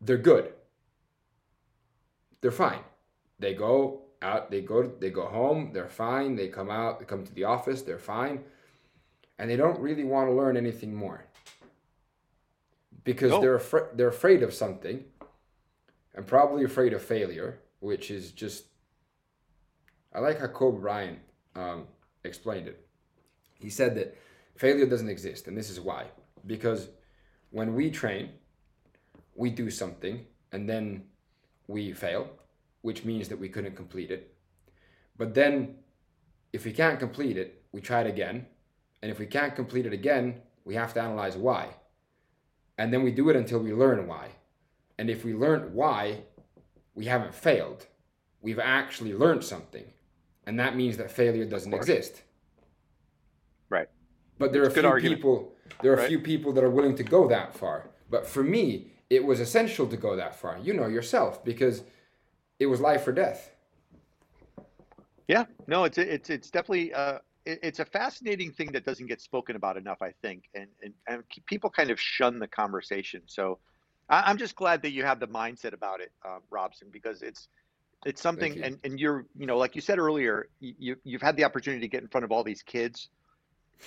Speaker 2: They're good they're fine. They go out, they go they go home, they're fine. They come out, they come to the office, they're fine. And they don't really want to learn anything more. Because they're afraid they're afraid of something and probably afraid of failure, which is just I like how Kobe Bryant um, explained it. He said that failure doesn't exist, and this is why. Because when we train, we do something, and then we fail, which means that we couldn't complete it. But then, if we can't complete it, we try it again. And if we can't complete it again, we have to analyze why. And then we do it until we learn why. And if we learn why, we haven't failed. We've actually learned something. And that means that failure doesn't exist. But there are a few argument. people there are right. few people that are willing to go that far. But for me, it was essential to go that far. You know yourself because it was life or death.
Speaker 1: Yeah, no, it's it's it's definitely uh, it, it's a fascinating thing that doesn't get spoken about enough, I think, and and, and people kind of shun the conversation. So I, am just glad that you have the mindset about it, uh, Robson, because it's it's something, and and you're you know like you said earlier, you you've had the opportunity to get in front of all these kids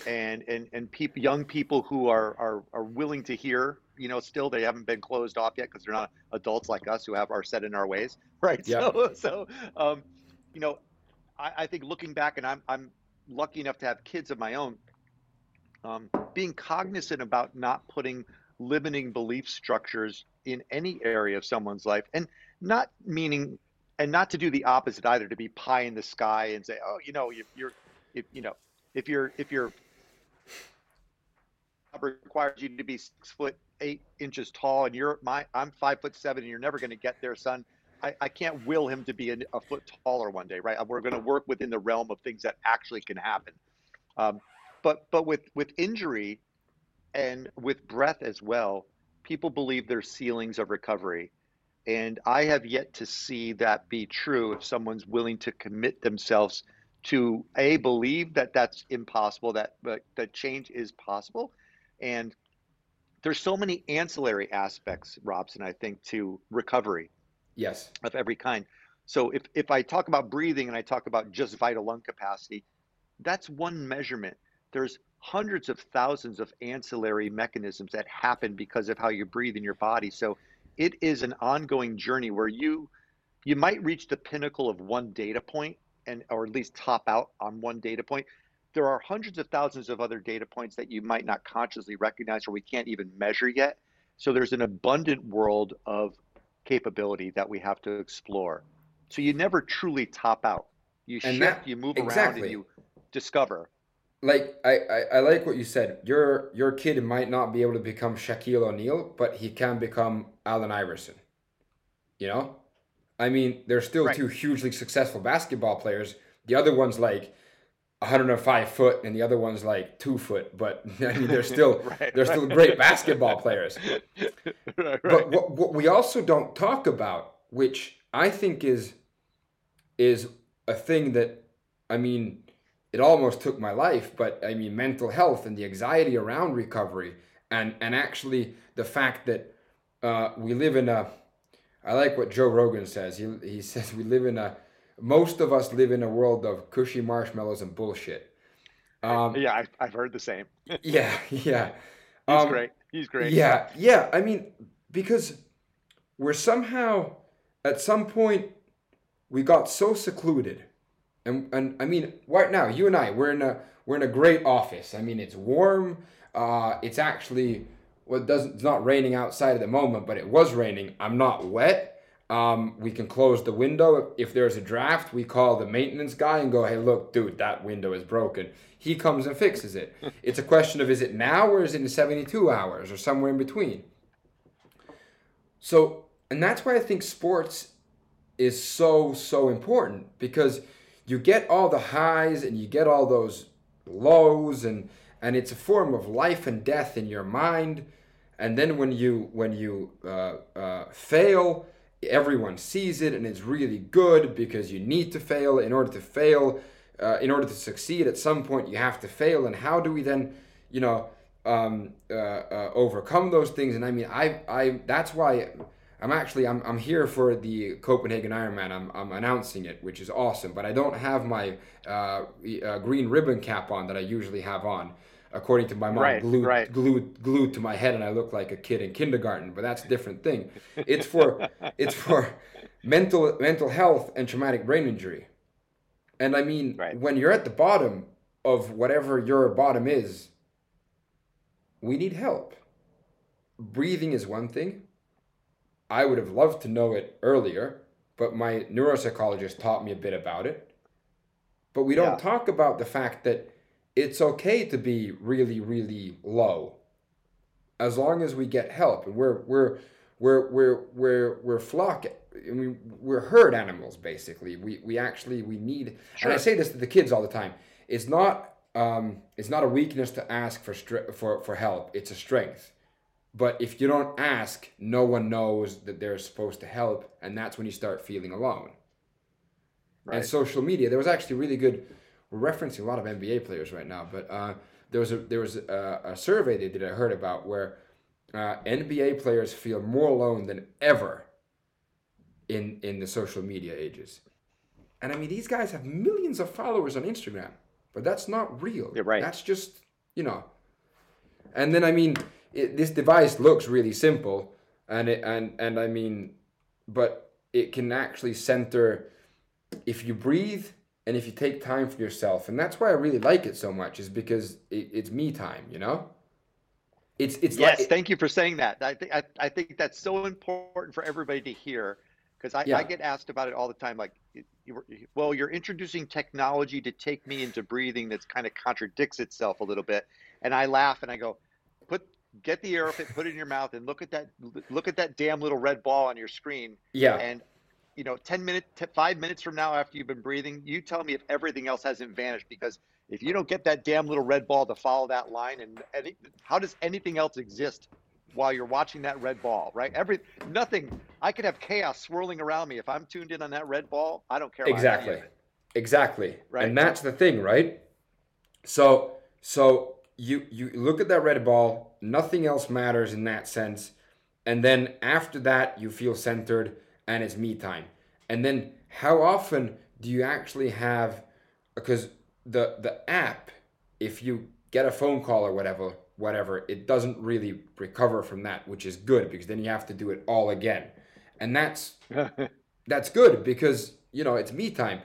Speaker 1: and and and people, young people who are are are willing to hear. You know, still they haven't been closed off yet because they're not adults like us who have our set in our ways, (laughs) right? Yeah. So so um, you know, I, I think looking back, and I'm I'm lucky enough to have kids of my own. Um, being cognizant about not putting limiting belief structures in any area of someone's life, and not meaning and not to do the opposite either to be pie in the sky and say oh you know you, you're if, you know if you're if you're requires you to be six foot eight inches tall and you're my I'm five foot seven and you're never going to get there, son. I, I can't will him to be a, a foot taller one day, right? We're going to work within the realm of things that actually can happen. Um, but but with with injury and with breath as well, people believe there's ceilings of recovery. And I have yet to see that be true if someone's willing to commit themselves to a believe that that's impossible that but that change is possible. And there's so many ancillary aspects robson i think to recovery
Speaker 2: yes.
Speaker 1: of every kind. So if, if i talk about breathing and i talk about just vital lung capacity that's one measurement. There's hundreds of thousands of ancillary mechanisms that happen because of how you breathe in your body. So it is an ongoing journey where you you might reach the pinnacle of one data point and or at least top out on one data point there are hundreds of thousands of other data points that you might not consciously recognize or we can't even measure yet. So there's an abundant world of capability that we have to explore. So you never truly top out. You and shift that, you move exactly. around and you discover.
Speaker 2: Like I, I, I like what you said. Your your kid might not be able to become shaquille o'neal but he can become allen iverson. You know I mean, they're still right. two hugely successful basketball players. The other one's like 105 foot and the other one's like two foot, but (laughs) I mean they're (laughs) still right, they're right. still great basketball players. (laughs) but what, what we also don't talk about, which I think is is a thing that I mean it almost took my life, but I mean mental health and the anxiety around recovery and and actually the fact that uh, we live in a I like what Joe Rogan says. He he (laughs) says we live in a most of us live in a world of cushy marshmallows and bullshit.
Speaker 1: Um, yeah, I've, I've heard the same. (laughs)
Speaker 2: yeah, yeah.
Speaker 1: He's um, great. He's great.
Speaker 2: Yeah, yeah. I mean, because we're somehow at some point we got so secluded, and and I mean, right now you and I we're in a we're in a great office. I mean, it's warm. Uh, it's actually well, it doesn't it's not raining outside at the moment, but it was raining. I'm not wet. Um, we can close the window. If there's a draft, we call the maintenance guy and go, hey, look, dude, that window is broken. He comes and fixes it. (laughs) it's a question of is it now or is it in 72 hours or somewhere in between? So, and that's why I think sports is so, so important because you get all the highs and you get all those lows and and it's a form of life and death in your mind. And then when you when you uh, uh, fail everyone sees it and it's really good because you need to fail. In order to fail uh, in order to succeed at some point you have to fail. And how do we then you know um, uh, uh, overcome those things? And i mean i i that's why i'm actually i'm, I'm here for the copenhagen ironman. I'm, I'm announcing it which is awesome. But i don't have my uh, green ribbon cap on that i usually have on according to my mom, right, glued, right. glued glued to my head, and I look like a kid in kindergarten. But that's a different thing. It's for (laughs) it's for mental mental health and traumatic brain injury. And I mean, right. when you're at the bottom of whatever your bottom is, we need help. Breathing is one thing. I would have loved to know it earlier, but my neuropsychologist taught me a bit about it. But we don't yeah. talk about the fact that it's okay to be really really low as long as we get help and we're we're we're we're we're we're flock I mean, we're herd animals basically we we actually we need sure. and I say this to the kids all the time it's not um it's not a weakness to ask for for for help it's a strength but if you don't ask no one knows that they're supposed to help and that's when you start feeling alone right. and social media there was actually really good we're referencing a lot of NBA players right now, but uh, there was a there was a, a, survey they did I heard about where uh, NBA players feel more alone than ever in in the social media ages. And I mean, these guys have millions of followers on Instagram, but that's not real.
Speaker 1: You're right.
Speaker 2: That's just you know. And then I mean, it, this device looks really simple, and it and and I mean, but it can actually center if you breathe and if you take time for yourself and that's why i really like it so much is because it, it's me time you know? It's it's
Speaker 1: yes
Speaker 2: like,
Speaker 1: thank you for saying that. I think I, I think that's so important for everybody to hear because I, yeah. I get asked about it all the time like you, well you're introducing technology to take me into breathing that's kind of contradicts itself a little bit and i laugh and i go put get the airofit put it in your mouth and look at that look at that damn little red ball on your screen
Speaker 2: yeah.
Speaker 1: and you know, 10 minutes, five minutes from now after you've been breathing, you tell me if everything else hasn't vanished because if you don't get that damn little red ball to follow that line and any, how does anything else exist while you're watching that red ball, right? Every, nothing, I could have chaos swirling around me. If I'm tuned in on that red ball, I don't care.
Speaker 2: Exactly. Exactly. Right. And that's the thing, right? So, so you, you look at that red ball, nothing else matters in that sense. And then after that, you feel centered and it's me time. And then how often do you actually have because the the app if you get a phone call or whatever whatever it doesn't really recover from that which is good because then you have to do it all again and that's (laughs) that's good because you know it's me time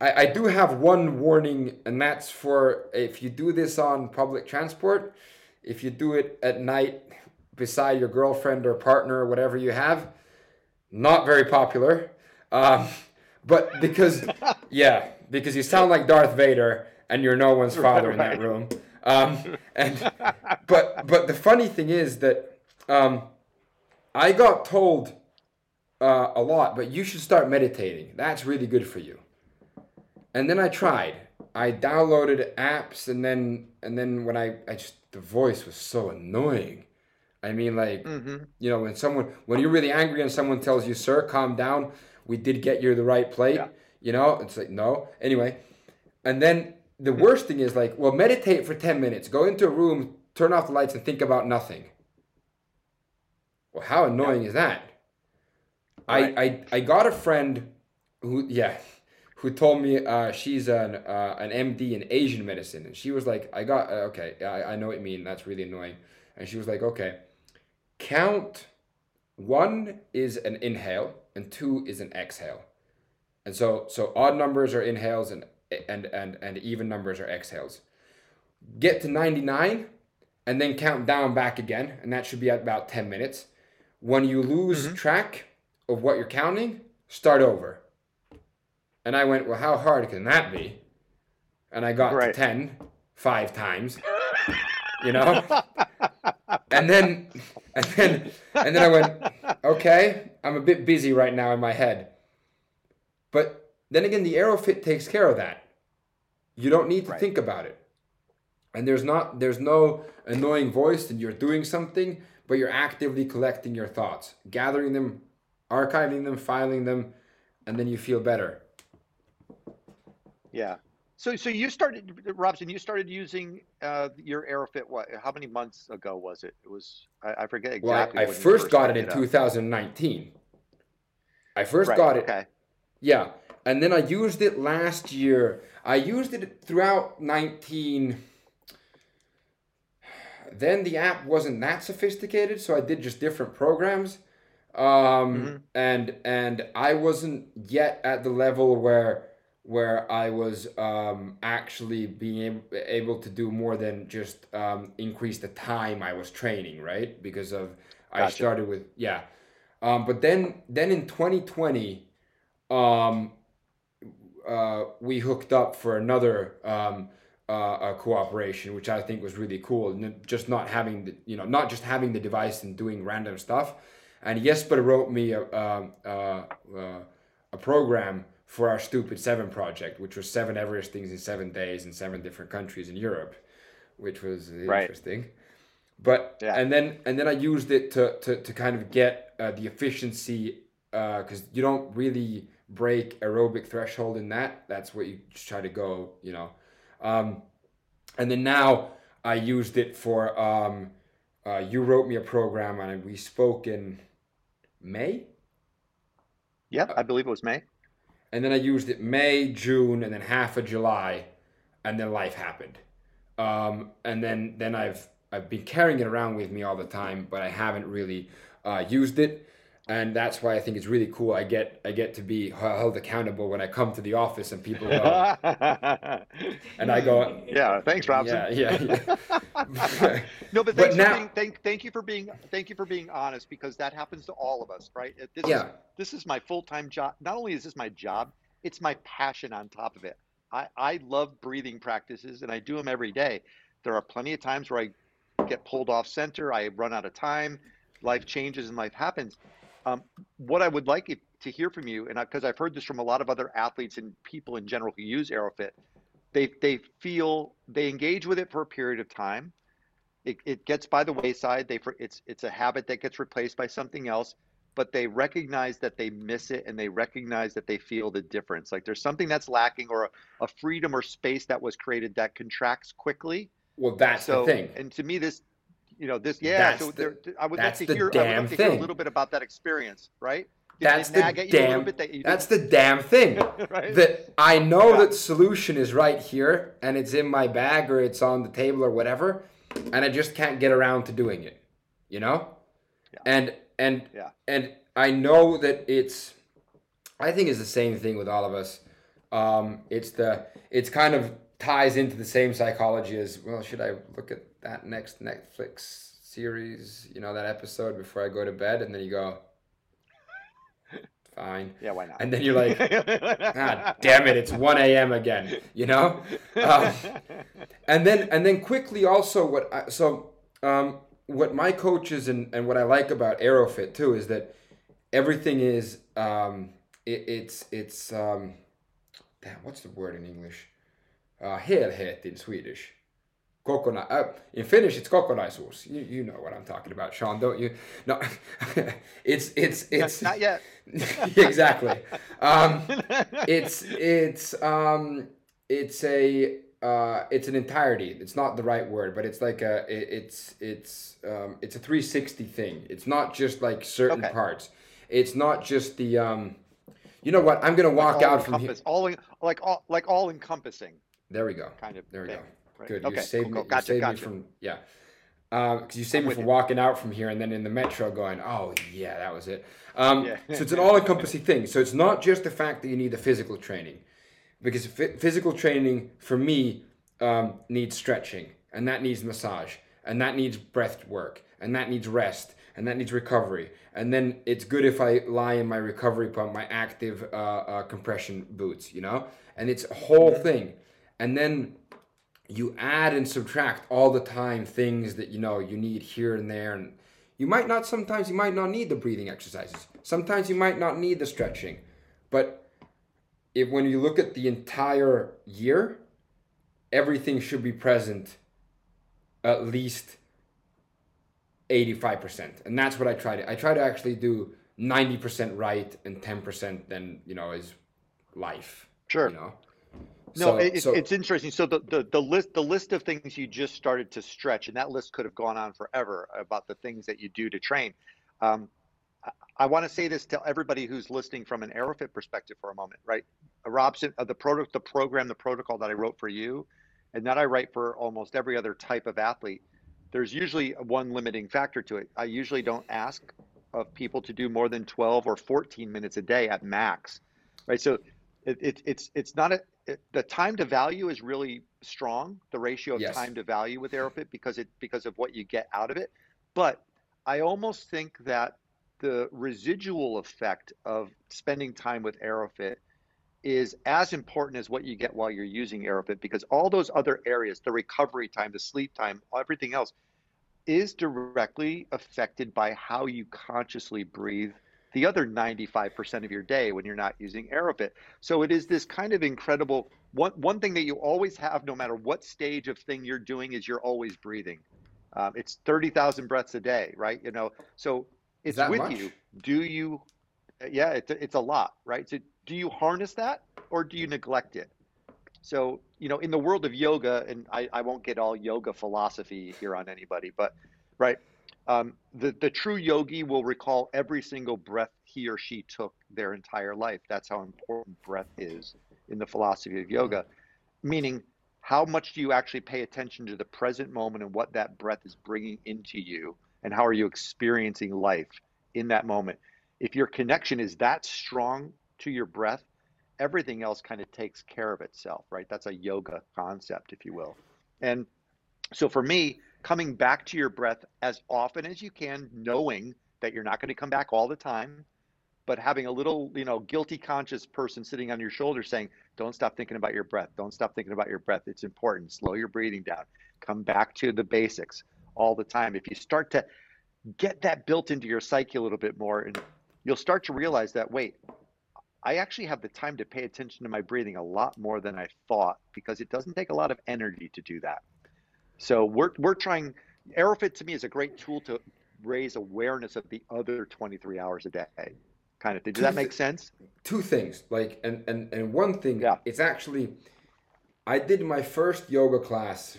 Speaker 2: I, I do have one warning and that's for if you do this on public transport if you do it at night beside your girlfriend or partner or whatever you have not very popular. Um, but because, (laughs) yeah, because you sound like Darth Vader and you're no one's father right. in that room. Um, and but but the funny thing is that um, I got told uh, a lot, but you should start meditating. That's really good for you. And then I tried, I downloaded apps and then and then when I I just the voice was so annoying. I mean, like
Speaker 1: hmm
Speaker 2: you know, when someone when you're really angry and someone tells you, "Sir, calm down. We did get you the right plate."
Speaker 1: Yeah.
Speaker 2: You know, it's like no. Anyway, and then the worst thing is like, well, meditate for ten minutes. Go into a room, turn off the lights, and think about nothing. Well, how annoying is that?
Speaker 1: Right.
Speaker 2: I, I I got a friend who yeah who told me uh, she's an uh, an MD in Asian medicine and she was like I got uh, okay I, I know what you mean that's really annoying and she was like okay count one is an inhale and two is an exhale. And so so odd numbers are inhales and and and and even numbers are exhales. Get to 99 and then count down back again and that should be at about 10 minutes. When you lose
Speaker 1: Mhm.
Speaker 2: track of what you're counting start over. And i went well how hard can that be? And i got
Speaker 1: Right.
Speaker 2: to 10 five times you know? (laughs) And then and then and then i went okay i'm a bit busy right now in my head but then again the airofit takes care of that you don't need to
Speaker 1: Right.
Speaker 2: think about it and there's not there's no annoying voice that you're doing something but you're actively collecting your thoughts gathering them archiving them filing them and then you feel better
Speaker 1: Yeah. So, so you started, Robson, you started using uh, your Airofit, what, how many months ago was it? It was, I, I forget
Speaker 2: well
Speaker 1: exactly.
Speaker 2: i, I
Speaker 1: when you
Speaker 2: first got it in
Speaker 1: up.
Speaker 2: 2019 i first
Speaker 1: Right,
Speaker 2: got it
Speaker 1: Okay.
Speaker 2: Yeah, and then I used it last year. I used it throughout 19. Then the app wasn't that sophisticated, so I did just different programs. Um,
Speaker 1: Mhm.
Speaker 2: and and I wasn't yet at the level where where I was um, actually being able, to do more than just um, increase the time I was training, right? Because of I started with yeah. Um, but then then in 2020 um, uh, we hooked up for another um, uh, cooperation, which I think was really cool. Just not having the, you know, not just having the device and doing random stuff. And Jesper wrote me a, um, uh, uh, a program for our Stupid Seven project, which was seven Everest things in seven days in seven different countries in Europe, which was
Speaker 1: Right.
Speaker 2: interesting. But
Speaker 1: Yeah.
Speaker 2: and then and then I used it to to, to kind of get uh, the efficiency because you don't really break aerobic threshold in that. That's what you just try to go, you know. Um, and then now I used it for. Um, uh, you wrote me a program and we spoke in May,
Speaker 1: Yep, I believe it was May.
Speaker 2: And then I used it May, June, and then half of July, and then life happened. Um, and then then I've I've been carrying it around with me all the time, but I haven't really uh, used it, and that's why I think it's really cool. I get I get to be held accountable when I come to the office and people go, (laughs) and I go,
Speaker 1: yeah, thanks, Robson.
Speaker 2: yeah, yeah, yeah. (laughs)
Speaker 1: no, but
Speaker 2: But
Speaker 1: thanks
Speaker 2: now-
Speaker 1: for being, thank, thank you for being, thank you for being honest because that happens to all of us, right? It- This is,
Speaker 2: yeah,
Speaker 1: this is my full-time job. Not only is this my job, it's my passion on top of it. I, I love breathing practices and I do them every day. There are plenty of times where I get pulled off center, I run out of time, life changes and life happens. Um, what I would like to hear from you, and because I've heard this from a lot of other athletes and people in general who use Airofit, they they feel they engage with it for a period of time. It, it gets by the wayside. They for it's it's a habit that gets replaced by something else but they recognize that they miss it and they recognize that they feel the difference. Like there's something that's lacking or a, a freedom or space that was created that contracts quickly.
Speaker 2: well, that's
Speaker 1: so,
Speaker 2: the thing.
Speaker 1: and to me, this, you know, this, yeah.
Speaker 2: That's
Speaker 1: so
Speaker 2: the-
Speaker 1: there, I would like to hear, I would like to hear a little bit about that experience, right? Did
Speaker 2: That's the
Speaker 1: nag at you a little
Speaker 2: damn.
Speaker 1: bit that
Speaker 2: That's the damn thing. (laughs)
Speaker 1: right?
Speaker 2: that I know
Speaker 1: Yeah.
Speaker 2: that solution is right here and it's in my bag or it's on the table or whatever, and I just can't get around to doing it. You know?
Speaker 1: Yeah.
Speaker 2: And and
Speaker 1: Yeah.
Speaker 2: and I know that it's I think it's the same thing with all of us. Um, it's the it's kind of ties into the same psychology as well, should I look at that next Netflix series, you know, that episode before I go to bed and then you go (laughs) fine.
Speaker 1: yeah, why not?
Speaker 2: And then you're like, God damn it, it's 1 a.m. again, you know? Um, and then and then quickly also what I, so um, what my coaches and, and what I like about Aerofit too is that everything is um, it, it's it's um, damn, what's the word in English? Uh, helhet in Swedish. Kokona, uh, in Finnish, it's kokonaisuus. You, you know what I'm talking about, Sean, don't you? No, (laughs) it's it's it's
Speaker 1: not yet. (laughs)
Speaker 2: exactly. (laughs) Um, it's it's um, it's a uh, it's an entirety. It's not the right word, but it's like a it, it's it's um, it's a 360 thing. It's not just like certain
Speaker 1: Okay.
Speaker 2: parts. It's not just the um, you know what? I'm gonna walk
Speaker 1: Like
Speaker 2: out from here.
Speaker 1: all like all like all encompassing
Speaker 2: There we go.
Speaker 1: kind of.
Speaker 2: There we
Speaker 1: thing,
Speaker 2: go.
Speaker 1: right?
Speaker 2: Good.
Speaker 1: Okay.
Speaker 2: You saved
Speaker 1: cool,
Speaker 2: me.
Speaker 1: cool. Gotcha.
Speaker 2: saved
Speaker 1: Gotcha.
Speaker 2: me from yeah. Because you saved
Speaker 1: I'm
Speaker 2: me from walking out from here and then in the metro going, oh yeah, that was it. Um,
Speaker 1: Yeah.
Speaker 2: so it's an (laughs) all-encompassing thing. So it's not just the fact that you need the physical training, because phy- physical training for me um, needs stretching, and that needs massage, and that needs breath work, and that needs rest, and that needs recovery. And then it's good if I lie in my recovery pump, my active uh, uh, compression boots, you know, and it's a whole thing. And then you add and subtract all the time things that you know you need here and there. And you might not sometimes you might not need the breathing exercises. Sometimes you might not need the stretching. But if when you look at the entire year everything should be present at least 85% and that's what i try to i try to actually do 90% right and 10% then you know is life
Speaker 1: Sure.
Speaker 2: you know
Speaker 1: No,
Speaker 2: So-
Speaker 1: it, it's
Speaker 2: so-
Speaker 1: it's interesting. So the, the the list the list of things you just started to stretch, and that list could have gone on forever about the things that you do to train. Um, I, I want to say this to everybody who's listening from an Aerofit perspective for a moment, right? Uh, Robson, uh, the product, the program, the protocol that I wrote for you, and that I write for almost every other type of athlete. There's usually one limiting factor to it. I usually don't ask of people to do more than 12 or 14 minutes a day at max, right? So it, it, it's it's not a it, the time to value is really strong the ratio of
Speaker 2: Yes.
Speaker 1: time to value with airofit because it because of what you get out of it but i almost think that the residual effect of spending time with airofit is as important as what you get while you're using airofit because all those other areas the recovery time the sleep time everything else is directly affected by how you consciously breathe the other 95% of your day when you're not using airofit so it is this kind of incredible one one thing that you always have, no matter what stage of thing you're doing, is you're always breathing. Um, it's thirty thousand breaths a day, right? You know, so it's with
Speaker 2: much?
Speaker 1: you. Do you? Yeah, it's it's a lot, right? So do you harness that or do you neglect it? So you know, in the world of yoga, and I, I won't get all yoga philosophy here on anybody, but right, um, the the true yogi will recall every single breath he or she took their entire life. That's how important breath is in the philosophy of yoga, meaning how much do you actually pay attention to the present moment and what that breath is bringing into you, and how are you experiencing life in that moment? If your connection is that strong to your breath, everything else kind of takes care of itself, right? That's a yoga concept, if you will. And so for me, coming back to your breath as often as you can, knowing that you're not going to come back all the time, but having a little, you know, guilty conscious person sitting on your shoulder saying, don't stop thinking about your breath. Don't stop thinking about your breath. It's important. Slow your breathing down. Come back to the basics all the time. If you start to get that built into your psyche a little bit more, and you'll start to realize that, wait, I actually have the time to pay attention to my breathing a lot more than I thought because it doesn't take a lot of energy to do that. So we're we're trying Aerofit to me is a great tool to raise awareness of the other 23 hours a day kind of thing. Does that make sense?
Speaker 2: two things like and and and one thing
Speaker 1: Yeah.
Speaker 2: it's actually i did my first yoga class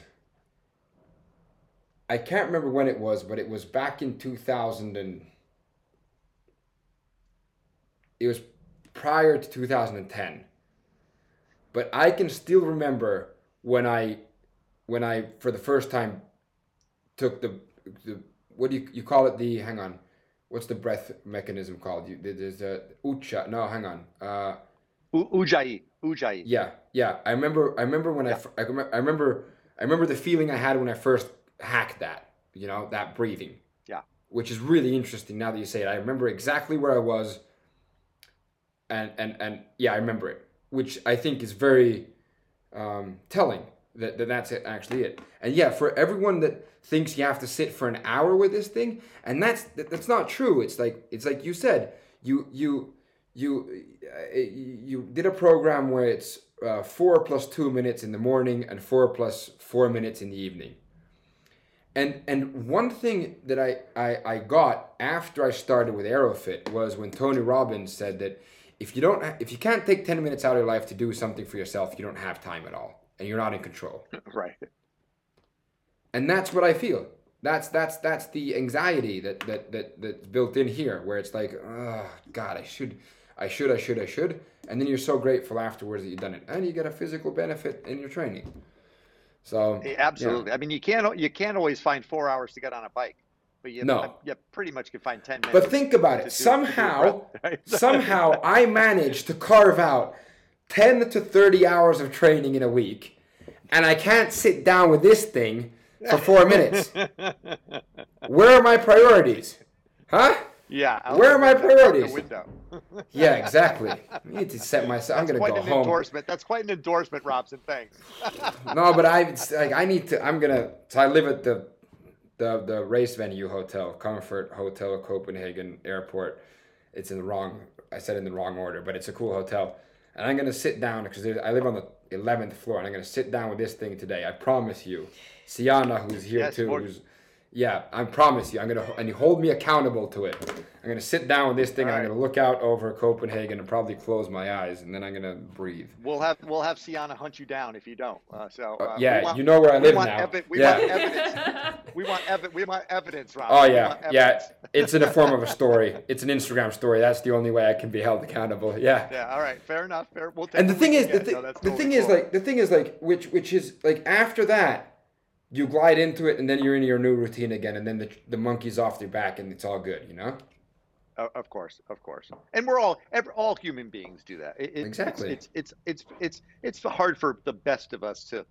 Speaker 2: i can't remember when it was but it was back in 2000 and it was prior to 2010 but i can still remember when i when i for the first time took the the what do you you call it the hang on what's the breath mechanism called? You, there's a ucha. No, hang on. Uh,
Speaker 1: U- Ujjayi, Ujjayi.
Speaker 2: yeah, yeah. I remember. I remember when I
Speaker 1: Yeah.
Speaker 2: I, fir- I, remem- I remember. I remember the feeling I had when I first hacked that. You know that breathing.
Speaker 1: Yeah.
Speaker 2: Which is really interesting now that you say it. I remember exactly where I was. And and and yeah, I remember it, which I think is very um, telling that, that that's it, actually it. And yeah, for everyone that thinks you have to sit for an hour with this thing, and that's that, that's not true. It's like it's like you said, you you you uh, you did a program where it's uh, four plus two minutes in the morning and four plus four minutes in the evening. And and one thing that I, I, I got after I started with Aerofit was when Tony Robbins said that if you don't if you can't take 10 minutes out of your life to do something for yourself, you don't have time at all and you're not in control. (laughs)
Speaker 1: right.
Speaker 2: And that's what I feel. That's that's that's the anxiety that that, that that's built in here where it's like, oh God, I should I should, I should, I should. And then you're so grateful afterwards that you've done it. And you get a physical benefit in your training. So
Speaker 1: absolutely. Yeah. I mean, you can't you can't always find four hours to get on a bike, but you
Speaker 2: no.
Speaker 1: you pretty much can find ten minutes.
Speaker 2: But think about it. Somehow, (laughs) somehow I managed to carve out ten to thirty hours of training in a week, and I can't sit down with this thing for four (laughs) minutes. Where are my priorities? Huh?
Speaker 1: Yeah.
Speaker 2: I'll Where are my priorities? (laughs) yeah, exactly. I need to set myself. I'm going to go
Speaker 1: an
Speaker 2: home.
Speaker 1: Endorsement. That's quite an endorsement, Robson. Thanks.
Speaker 2: no, (laughs) but I like I need to. I'm gonna. So I live at the the the race venue hotel, Comfort Hotel Copenhagen Airport. It's in the wrong. I said in the wrong order, but it's a cool hotel. And I'm gonna sit down because I live on the 11th floor, and I'm gonna sit down with this thing today. I promise you. Siana, who's here yes, too, who's yeah, I promise you, I'm gonna and you hold me accountable to it. I'm gonna sit down with this thing. I'm gonna look out over Copenhagen and probably close my eyes, and then I'm gonna breathe.
Speaker 1: We'll have we'll have Siana hunt you down if you don't. Uh, so uh,
Speaker 2: uh, yeah, want, you know where I live now.
Speaker 1: Evi- we
Speaker 2: yeah.
Speaker 1: want evidence. (laughs) we want evi- we want evidence, Rob.
Speaker 2: Oh yeah, yeah. It's in the form of a (laughs) story. It's an Instagram story. That's the only way I can be held accountable. Yeah.
Speaker 1: Yeah. All right. Fair enough. Fair. We'll
Speaker 2: and the thing is, the, th- no, the totally thing cool. is like the thing is like which which is like after that you glide into it and then you're in your new routine again and then the, the monkey's off your back and it's all good you know?
Speaker 1: Of course of course. And we're all every, all human beings do that. It,
Speaker 2: exactly.
Speaker 1: it's, it's it's it's it's hard for the best of us to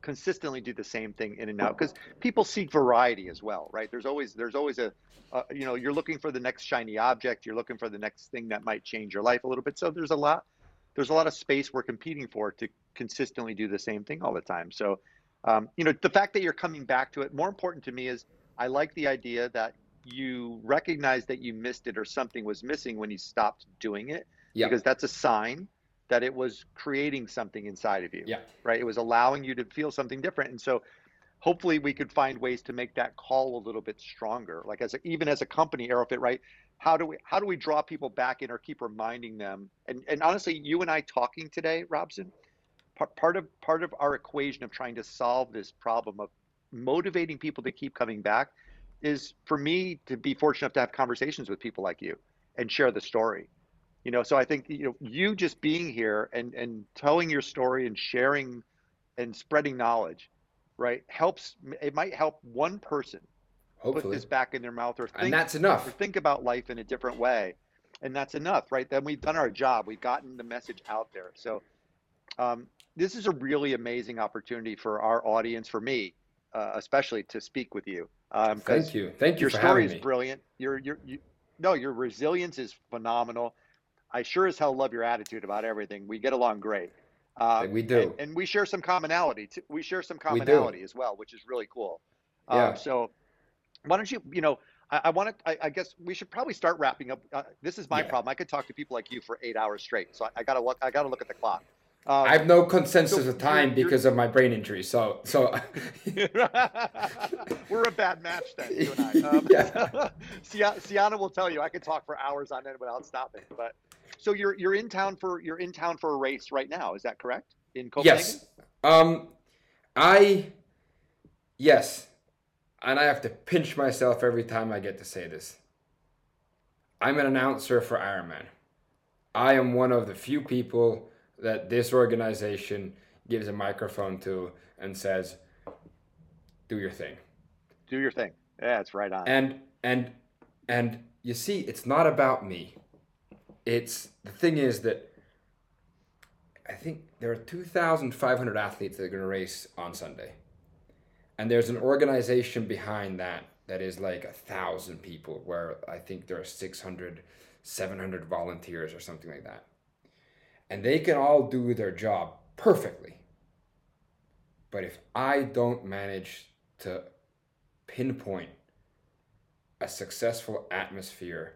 Speaker 1: consistently do the same thing in and out because people seek variety as well right? There's always there's always a uh, you know you're looking for the next shiny object you're looking for the next thing that might change your life a little bit. So there's a lot there's a lot of space we're competing for to consistently do the same thing all the time. So um, you know, the fact that you're coming back to it, more important to me is I like the idea that you recognize that you missed it or something was missing when you stopped doing it.
Speaker 2: Yeah.
Speaker 1: Because that's a sign that it was creating something inside of you.
Speaker 2: Yeah.
Speaker 1: Right. It was allowing you to feel something different. And so hopefully we could find ways to make that call a little bit stronger. Like as a, even as a company, Airofit, right? How do we how do we draw people back in or keep reminding them? And and honestly, you and I talking today, Robson, part of part of our equation of trying to solve this problem of motivating people to keep coming back is for me to be fortunate enough to have conversations with people like you and share the story. You know so i think you know you just being here and and telling your story and sharing and spreading knowledge right helps it might help one person
Speaker 2: Hopefully.
Speaker 1: put this back in their mouth or think,
Speaker 2: and that's enough.
Speaker 1: or think about life in a different way. And that's enough right? Then we've done our job. We've gotten the message out there. So um, this is a really amazing opportunity for our audience, for me, uh, especially to speak with you.
Speaker 2: Um, Thank you. Thank you.
Speaker 1: Your story is brilliant. Your your you, no, your resilience is phenomenal. I sure as hell love your attitude about everything. We get along great.
Speaker 2: Um, we do,
Speaker 1: and, and, we share some commonality. Too. We share some commonality as well, which is really cool.
Speaker 2: Yeah.
Speaker 1: Um, so, why don't you, you know, I, I want to. I, I, guess we should probably start wrapping up. Uh, this is my yeah. problem. I could talk to people like you for eight hours straight. So I, I gotta look. I gotta look at the clock.
Speaker 2: Um, I have no consensus so of time you're, because you're, of my brain injury. So, so (laughs)
Speaker 1: we're a bad match then, you and I. (laughs) Um, yeah. (laughs) Siana will tell you I could talk for hours on end without stopping. But so you're you're in town for you're in town for a race right now. Is that correct? In Copenhagen.
Speaker 2: Yes. Um, I yes, and I have to pinch myself every time I get to say this. I'm an announcer for Ironman. I am one of the few people that this organization gives a microphone to and says, "Do your thing."
Speaker 1: Do your thing. Yeah, it's right on.
Speaker 2: And and and you see, it's not about me. It's the thing is that I think there are 2,500 athletes that are going to race on Sunday. And there's an organization behind that that is like a thousand people, where I think there are 600, 700 volunteers or something like that and they can all do their job perfectly. But if I don't manage to pinpoint a successful atmosphere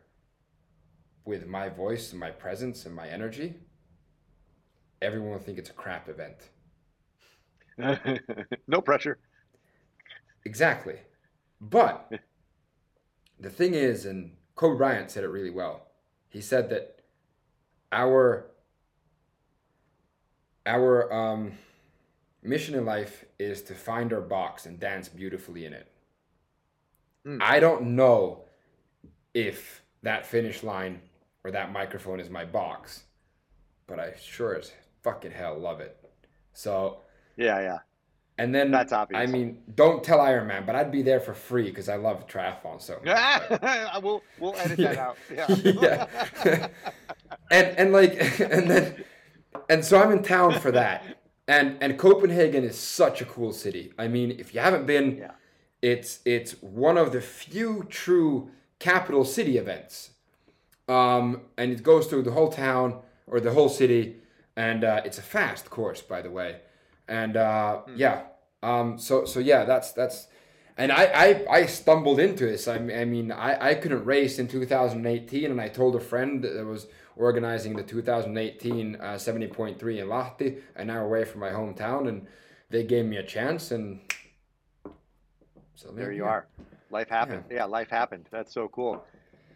Speaker 2: with my voice and my presence and my energy, everyone will think it's a crap event. (laughs)
Speaker 1: no pressure.
Speaker 2: Exactly. But the thing is, and Kobe Bryant said it really well. He said that our our um, mission in life is to find our box and dance beautifully in it. Mm. I don't know if that finish line or that microphone is my box, but I sure as fucking hell love it. So
Speaker 1: yeah, yeah.
Speaker 2: And then
Speaker 1: that's obvious.
Speaker 2: I mean, don't tell Ironman, but I'd be there for free because I love triathlon so (laughs)
Speaker 1: much. we'll we'll edit that out. Yeah. (laughs)
Speaker 2: yeah. (laughs) and and like and then and so I'm in town for that. (laughs) And and Copenhagen is such a cool city. I mean, if you haven't been,
Speaker 1: yeah.
Speaker 2: it's it's one of the few true capital city events. Um, and it goes through the whole town or the whole city, and uh, it's a fast course, by the way. And uh, mm. yeah, um, so so yeah, that's that's, and I I, I stumbled into this. I, I mean I, I couldn't race in 2018, and I told a friend that was organizing the 2018 uh, 70.3 in Lahti, an hour away from my hometown, and they gave me a chance, and
Speaker 1: so there you are. Life happened. Yeah. yeah, life happened. That's so cool.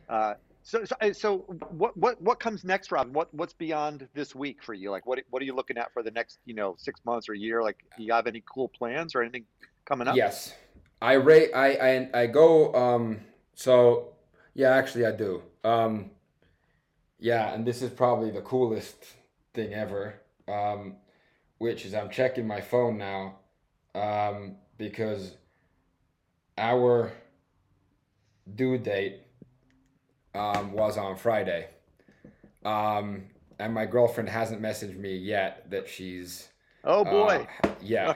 Speaker 1: Uh, so, so, so, what, what, what comes next, Rob? What, what's beyond this week for you? Like, what, what are you looking at for the next, you know, six months or year? Like, do you have any cool plans or anything coming up?
Speaker 2: Yes, I rate, I, I, I go. Um, so, yeah, actually, I do. Um, yeah, and this is probably the coolest thing ever. Um, which is I'm checking my phone now, um, because our due date um, was on Friday. Um, and my girlfriend hasn't messaged me yet that she's.
Speaker 1: Oh boy!
Speaker 2: Uh, yeah,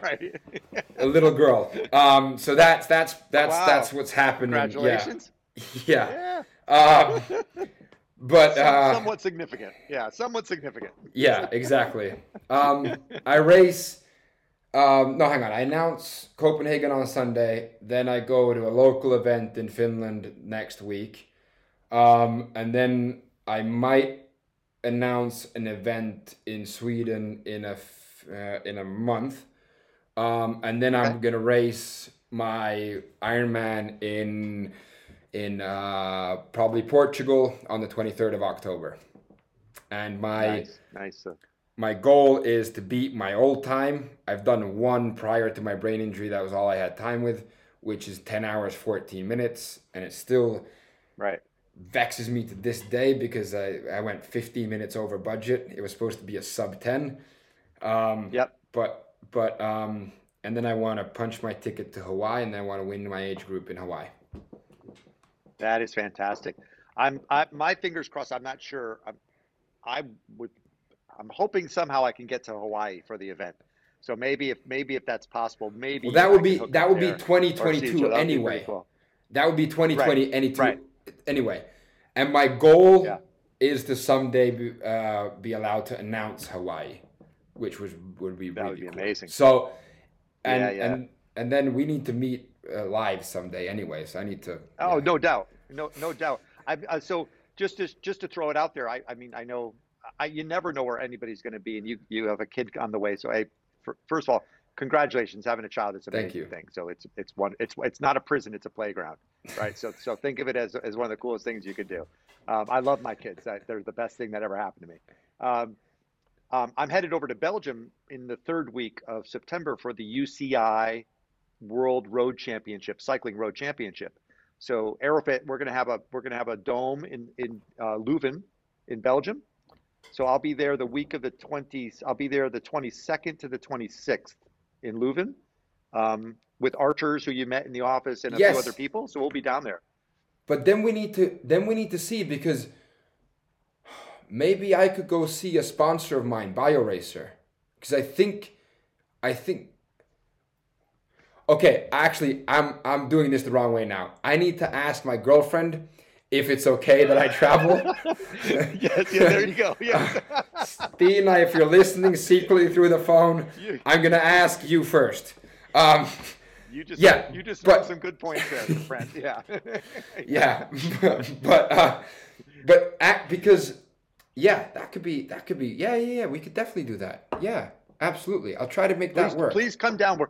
Speaker 2: (laughs) a little girl. Um, so that's that's that's wow. that's what's happening.
Speaker 1: Congratulations!
Speaker 2: Yeah, (laughs) yeah. yeah. Um, (laughs) but Some, uh,
Speaker 1: somewhat significant. Yeah, somewhat significant.
Speaker 2: Yeah, exactly. Um, I race. Um, no, hang on. I announce Copenhagen on Sunday. Then I go to a local event in Finland next week. Um, and then I might announce an event in Sweden in a uh, in a month, um, and then. I'm gonna race my Ironman in in uh, probably Portugal on the 23rd of October, and my
Speaker 1: nice, nice.
Speaker 2: My goal is to beat my old time. I've done one prior to my brain injury. That was all I had time with, which is 10 hours 14 minutes, and it's still
Speaker 1: right
Speaker 2: vexes me to this day because I, I went 15 minutes over budget. It was supposed to be a sub 10. Um,
Speaker 1: yep.
Speaker 2: But, but, um, and then I want to punch my ticket to Hawaii and then I want to win my age group in Hawaii.
Speaker 1: That is fantastic. I'm, I, my fingers crossed. I'm not sure. I'm, I would, I'm hoping somehow I can get to Hawaii for the event. So maybe if, maybe if that's possible, maybe
Speaker 2: well, that would be, that would be 2022 anyway. Cool. That would be 2020
Speaker 1: right.
Speaker 2: any
Speaker 1: right
Speaker 2: anyway, and my goal yeah. is to someday be, uh, be allowed to announce Hawaii, which was would be
Speaker 1: that
Speaker 2: really
Speaker 1: would be
Speaker 2: cool.
Speaker 1: amazing.
Speaker 2: So, and yeah, yeah. and and then we need to meet live someday anyway. So I need to.
Speaker 1: Oh, yeah. no doubt, no no doubt. I uh, so just to just to throw it out there. I I mean I know I you never know where anybody's going to be, and you you have a kid on the way. So I for, first of all congratulations having a child it's an amazing thing so it's it's one it's it's not a prison it's a playground right so so think of it as, as one of the coolest things you could do um, i love my kids I, they're the best thing that ever happened to me um, um, i'm headed over to belgium in the third week of september for the uci world road championship cycling road championship so airofit we're going to have a we're going to have a dome in in uh, leuven in belgium so I'll be there the week of the 20s. I'll be there the 22nd to the 26th in Leuven um, with archers who you met in the office and a yes. few other people. So we'll be down there.
Speaker 2: But then we need to then we need to see because maybe I could go see a sponsor of mine, BioRacer, because I think I think. Okay, actually, I'm I'm doing this the wrong way now. I need to ask my girlfriend if it's okay that I travel. (laughs)
Speaker 1: yes, yeah, there you go. Yes. (laughs)
Speaker 2: Stina, if you're listening secretly through the phone, I'm gonna ask you first. Um,
Speaker 1: you just yeah, you just but, some good points there, friend. Yeah. (laughs)
Speaker 2: yeah, but but, uh, but act because Yeah, that could be. That could be. Yeah, yeah, yeah. We could definitely do that. Yeah, absolutely. I'll try to make
Speaker 1: please,
Speaker 2: that work.
Speaker 1: Please come down. We're,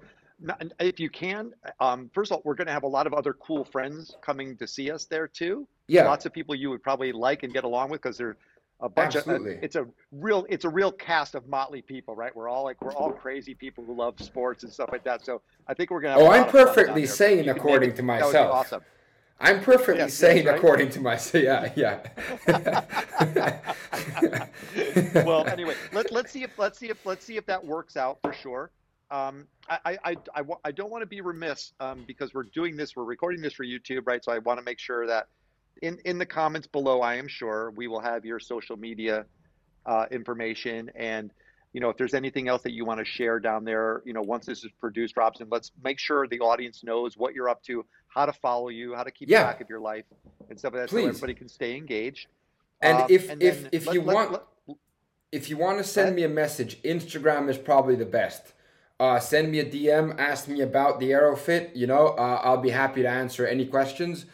Speaker 1: if you can. Um, first of all, we're going to have a lot of other cool friends coming to see us there too.
Speaker 2: Yeah.
Speaker 1: Lots of people you would probably like and get along with because they're a bunch
Speaker 2: Absolutely.
Speaker 1: of. Uh, it's a real. It's a real cast of motley people, right? We're all like we're all crazy people who love sports and stuff like that. So I think we're going to.
Speaker 2: Oh, I'm perfectly sane according to myself. That would
Speaker 1: be awesome.
Speaker 2: I'm perfectly yes, sane yes, right? according to myself. (laughs) Yeah, yeah. (laughs)
Speaker 1: well, anyway, let, let's see if let's see if let's see if that works out for sure. Um, I, I, I, I, don't want to be remiss um, because we're doing this, we're recording this for YouTube, right? So I want to make sure that in, in the comments below, I am sure we will have your social media uh, information and you know if there's anything else that you want to share down there you know once this is produced robson let's make sure the audience knows what you're up to how to follow you how to keep yeah. track of your life and stuff like that
Speaker 2: Please.
Speaker 1: so everybody can stay engaged
Speaker 2: and um, if and if if let, you let, want let, if you want to send me a message instagram is probably the best uh, send me a dm ask me about the airofit you know uh, i'll be happy to answer any questions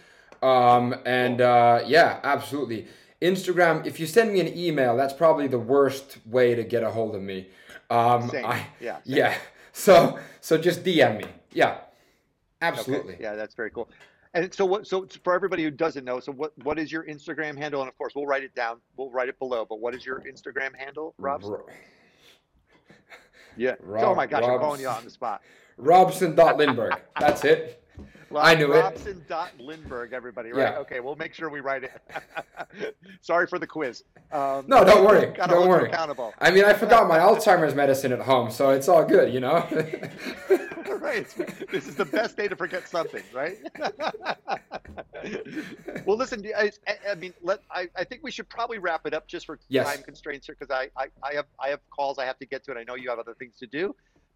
Speaker 2: um, and uh, yeah absolutely Instagram, if you send me an email, that's probably the worst way to get a hold of me. Um,
Speaker 1: same. I, yeah.
Speaker 2: Same. Yeah. (laughs) So so just DM me. Yeah. Absolutely.
Speaker 1: Okay. Yeah, that's very cool. And so what so for everybody who doesn't know, so what what is your Instagram handle? And of course we'll write it down. We'll write it below, but what is your Instagram handle, Robson? Yeah. Rob, oh my gosh, Robs- I'm calling you on the spot.
Speaker 2: Robson.Lindberg. That's it. I knew
Speaker 1: Robson it. Dot Lindberg, everybody, right? Yeah. Okay, we'll make sure we write it. (laughs) Sorry for the quiz.
Speaker 2: Um, no, don't worry. Don't worry. Accountable. I mean, I forgot my Alzheimer's medicine at home, so it's all good, you know. (laughs)
Speaker 1: right. This is the best day to forget something, right? (laughs) well, listen. I, I mean, let. I, I think we should probably wrap it up just for
Speaker 2: yes.
Speaker 1: time constraints here, because I, I, I have I have calls I have to get to, and I know you have other things to do.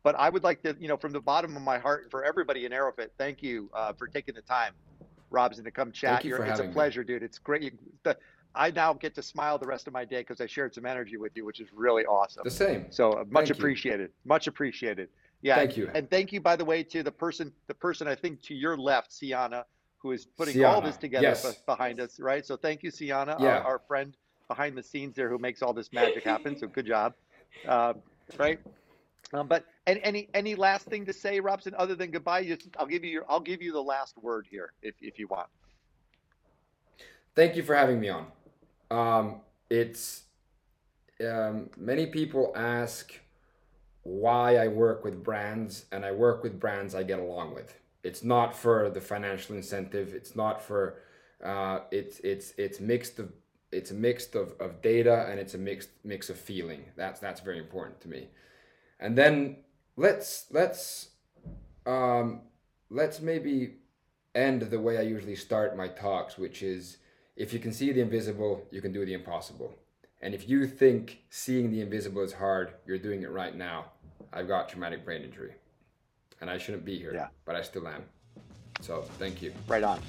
Speaker 1: But I would like to, you know, from the bottom of my heart, for everybody in Airofit, thank you uh, for taking the time, Robson, to come chat.
Speaker 2: Thank You for
Speaker 1: it's a pleasure, me. dude. It's great. You, the, I now get to smile the rest of my day because I shared some energy with you, which is really awesome.
Speaker 2: The same.
Speaker 1: So uh, much thank appreciated. You. Much appreciated. Yeah.
Speaker 2: Thank you.
Speaker 1: And thank you, by the way, to the person, the person I think to your left, Siana, who is putting Siana. all this together
Speaker 2: yes.
Speaker 1: behind us, right? So thank you, Siana,
Speaker 2: yeah.
Speaker 1: our, our, friend behind the scenes there who makes all this magic happen. So good job. Uh, right. Um, but any any last thing to say, Robson, other than goodbye? Just I'll give you your I'll give you the last word here, if if you want.
Speaker 2: Thank you for having me on. Um, it's um, many people ask why I work with brands, and I work with brands I get along with. It's not for the financial incentive. It's not for uh, it's it's it's mixed of it's a mix of, of data and it's a mixed mix of feeling. That's that's very important to me. And then let's let's um, let's maybe end the way I usually start my talks, which is if you can see the invisible, you can do the impossible. And if you think seeing the invisible is hard, you're doing it right now. I've got traumatic brain injury, and I shouldn't be here,
Speaker 1: yeah.
Speaker 2: but I still am. So thank you.
Speaker 1: Right on.